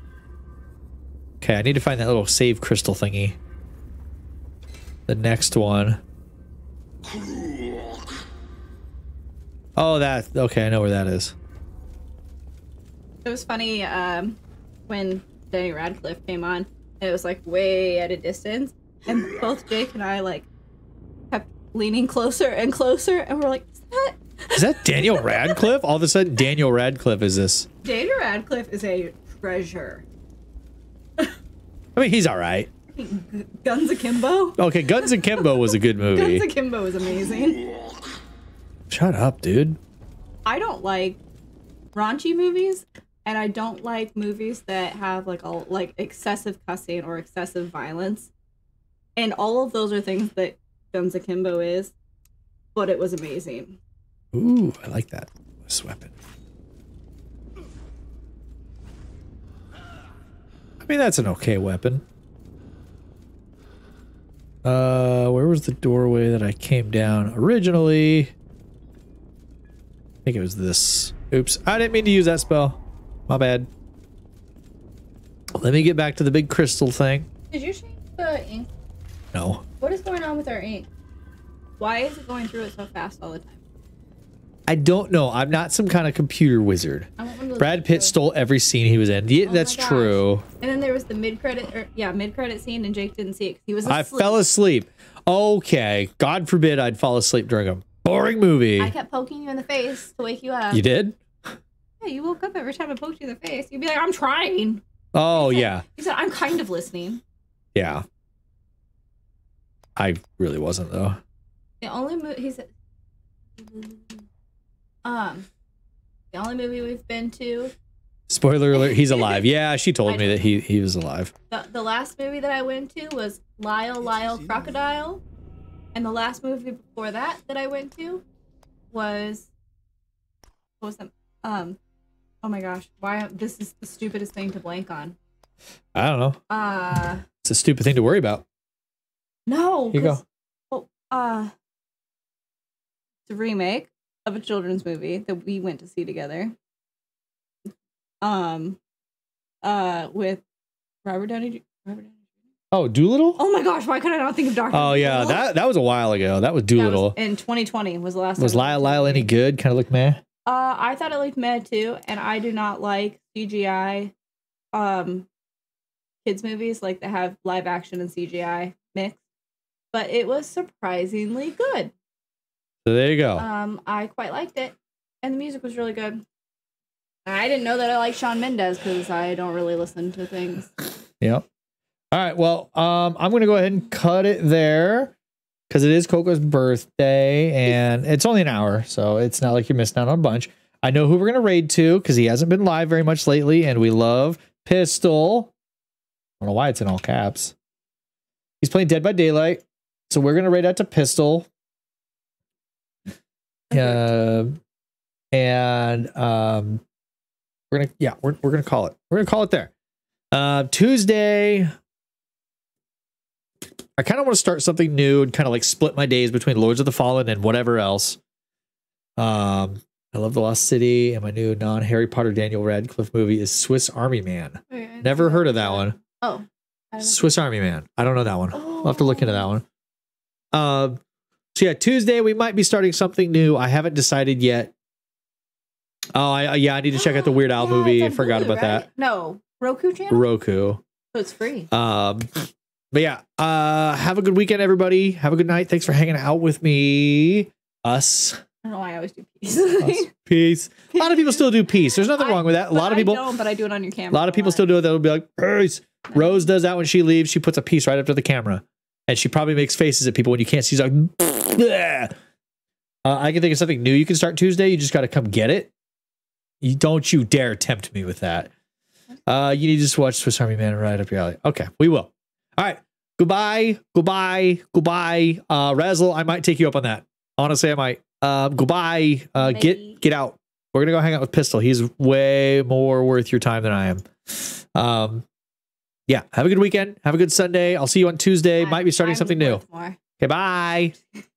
Okay, I need to find that little save crystal thingy. The next one. Oh, that. Okay, I know where that is. It was funny um, when Danny Radcliffe came on. It was like way at a distance, and both Jake and I like kept leaning closer and closer, and we're like, "Is that Is that Daniel Radcliffe? All of a sudden, Daniel Radcliffe is this. Daniel Radcliffe is a treasure." I mean, he's all right. Guns Akimbo. Okay, Guns Akimbo was a good movie. Guns. Akimbo is amazing. Shut up, dude. I don't like raunchy movies, and I don't like movies that have like all like excessive cussing or excessive violence. And all of those are things that Guns Akimbo is, but it was amazing. Ooh, I like that. This weapon. I mean, that's an okay weapon. Uh, where was the doorway that I came down originally? I think it was this. Oops, I didn't mean to use that spell. My bad. Let me get back to the big crystal thing. Did you change the ink? No. What is going on with our ink? Why is it going through it so fast all the time? I don't know. I'm not some kind of computer wizard. I want one of those Brad Pitt stole every scene he was in. Yeah, Oh that's true. And then there was the mid credit, or yeah, mid credit scene, and Jake didn't see it 'cause he was I fell asleep. Okay. God forbid I'd fall asleep during a boring movie. I kept poking you in the face to wake you up. You did? Yeah, you woke up every time I poked you in the face. You'd be like, "I'm trying." Oh, yeah. You said, "I'm kind of listening." Yeah. I really wasn't, though. The only movie he said, um, the only movie we've been to, Spoiler alert, he's alive. Yeah, she I told me know. that he, he was alive. the, the last movie that I went to was Lyle Lyle Crocodile, and the last movie before that that I went to was what was that? Um, oh my gosh, why this is the stupidest thing to blank on. I don't know. Uh, It's a stupid thing to worry about. no, Here you go. 'cause- Oh, uh, it's a remake of a children's movie that we went to see together. Um, uh, with Robert Downey. Robert Downey. Oh, Dolittle? Oh my gosh, why could I not think of Doctor? Oh, yeah. That that was a while ago. That was Dolittle. in 2020 was the last. Was Lyle Lyle any good? Kind of looked meh. Uh, I thought it looked mad too, and I do not like CGI, um, kids movies like that have live action and CGI mixed. But it was surprisingly good. So there you go. Um, I quite liked it, and the music was really good. I didn't know that I like Shawn Mendes because I don't really listen to things. Yep. All right. Well, um, I'm gonna go ahead and cut it there because it is Coco's birthday and it's only an hour, so it's not like you're missing out on a bunch. I know who we're gonna raid to because he hasn't been live very much lately, and we love Pistol. I don't know why it's in all caps. He's playing Dead by Daylight, so we're gonna raid out to Pistol. Uh, and um, we're gonna yeah, we're we're gonna call it. We're gonna call it there. Uh, Tuesday. I kind of want to start something new and kind of like split my days between Lords of the Fallen and whatever else. Um, I love the Lost City, and my new non Harry Potter Daniel Radcliffe movie is Swiss Army Man. Never heard of that one. Oh. Swiss Army Man. I don't know that one. Oh. I'll have to look into that one. Um, so yeah, Tuesday we might be starting something new. I haven't decided yet. Oh, I, yeah, I need to check out the Weird Al Yeah, movie. I forgot Hulu, about that. No, Roku channel. Roku. so it's free. Um, but yeah, uh, have a good weekend, everybody. Have a good night. Thanks for hanging out with me. Us. I don't know why I always do peace. Us. Peace. A lot of people still do peace. There's nothing I- wrong with that. A lot of I people. don't, but I do it on your camera. A lot of people still do it. That'll be like peace. Rose does that when she leaves. She puts a piece right up to the camera, and she probably makes faces at people when you can't see. She's like, uh, I can think of something new you can start Tuesday. You just got to come get it. You don't you dare tempt me with that. Uh, you need to just watch Swiss Army Man right up your alley. Okay, we will. All right. Goodbye. Goodbye. Goodbye. Uh, Razzle, I might take you up on that. Honestly, I might. Uh, goodbye. Uh, get get out. We're gonna go hang out with Pistol. He's way more worth your time than I am. Um, yeah. Have a good weekend. Have a good Sunday. I'll see you on Tuesday. I- Might be starting I'm something new. More. Okay. Bye.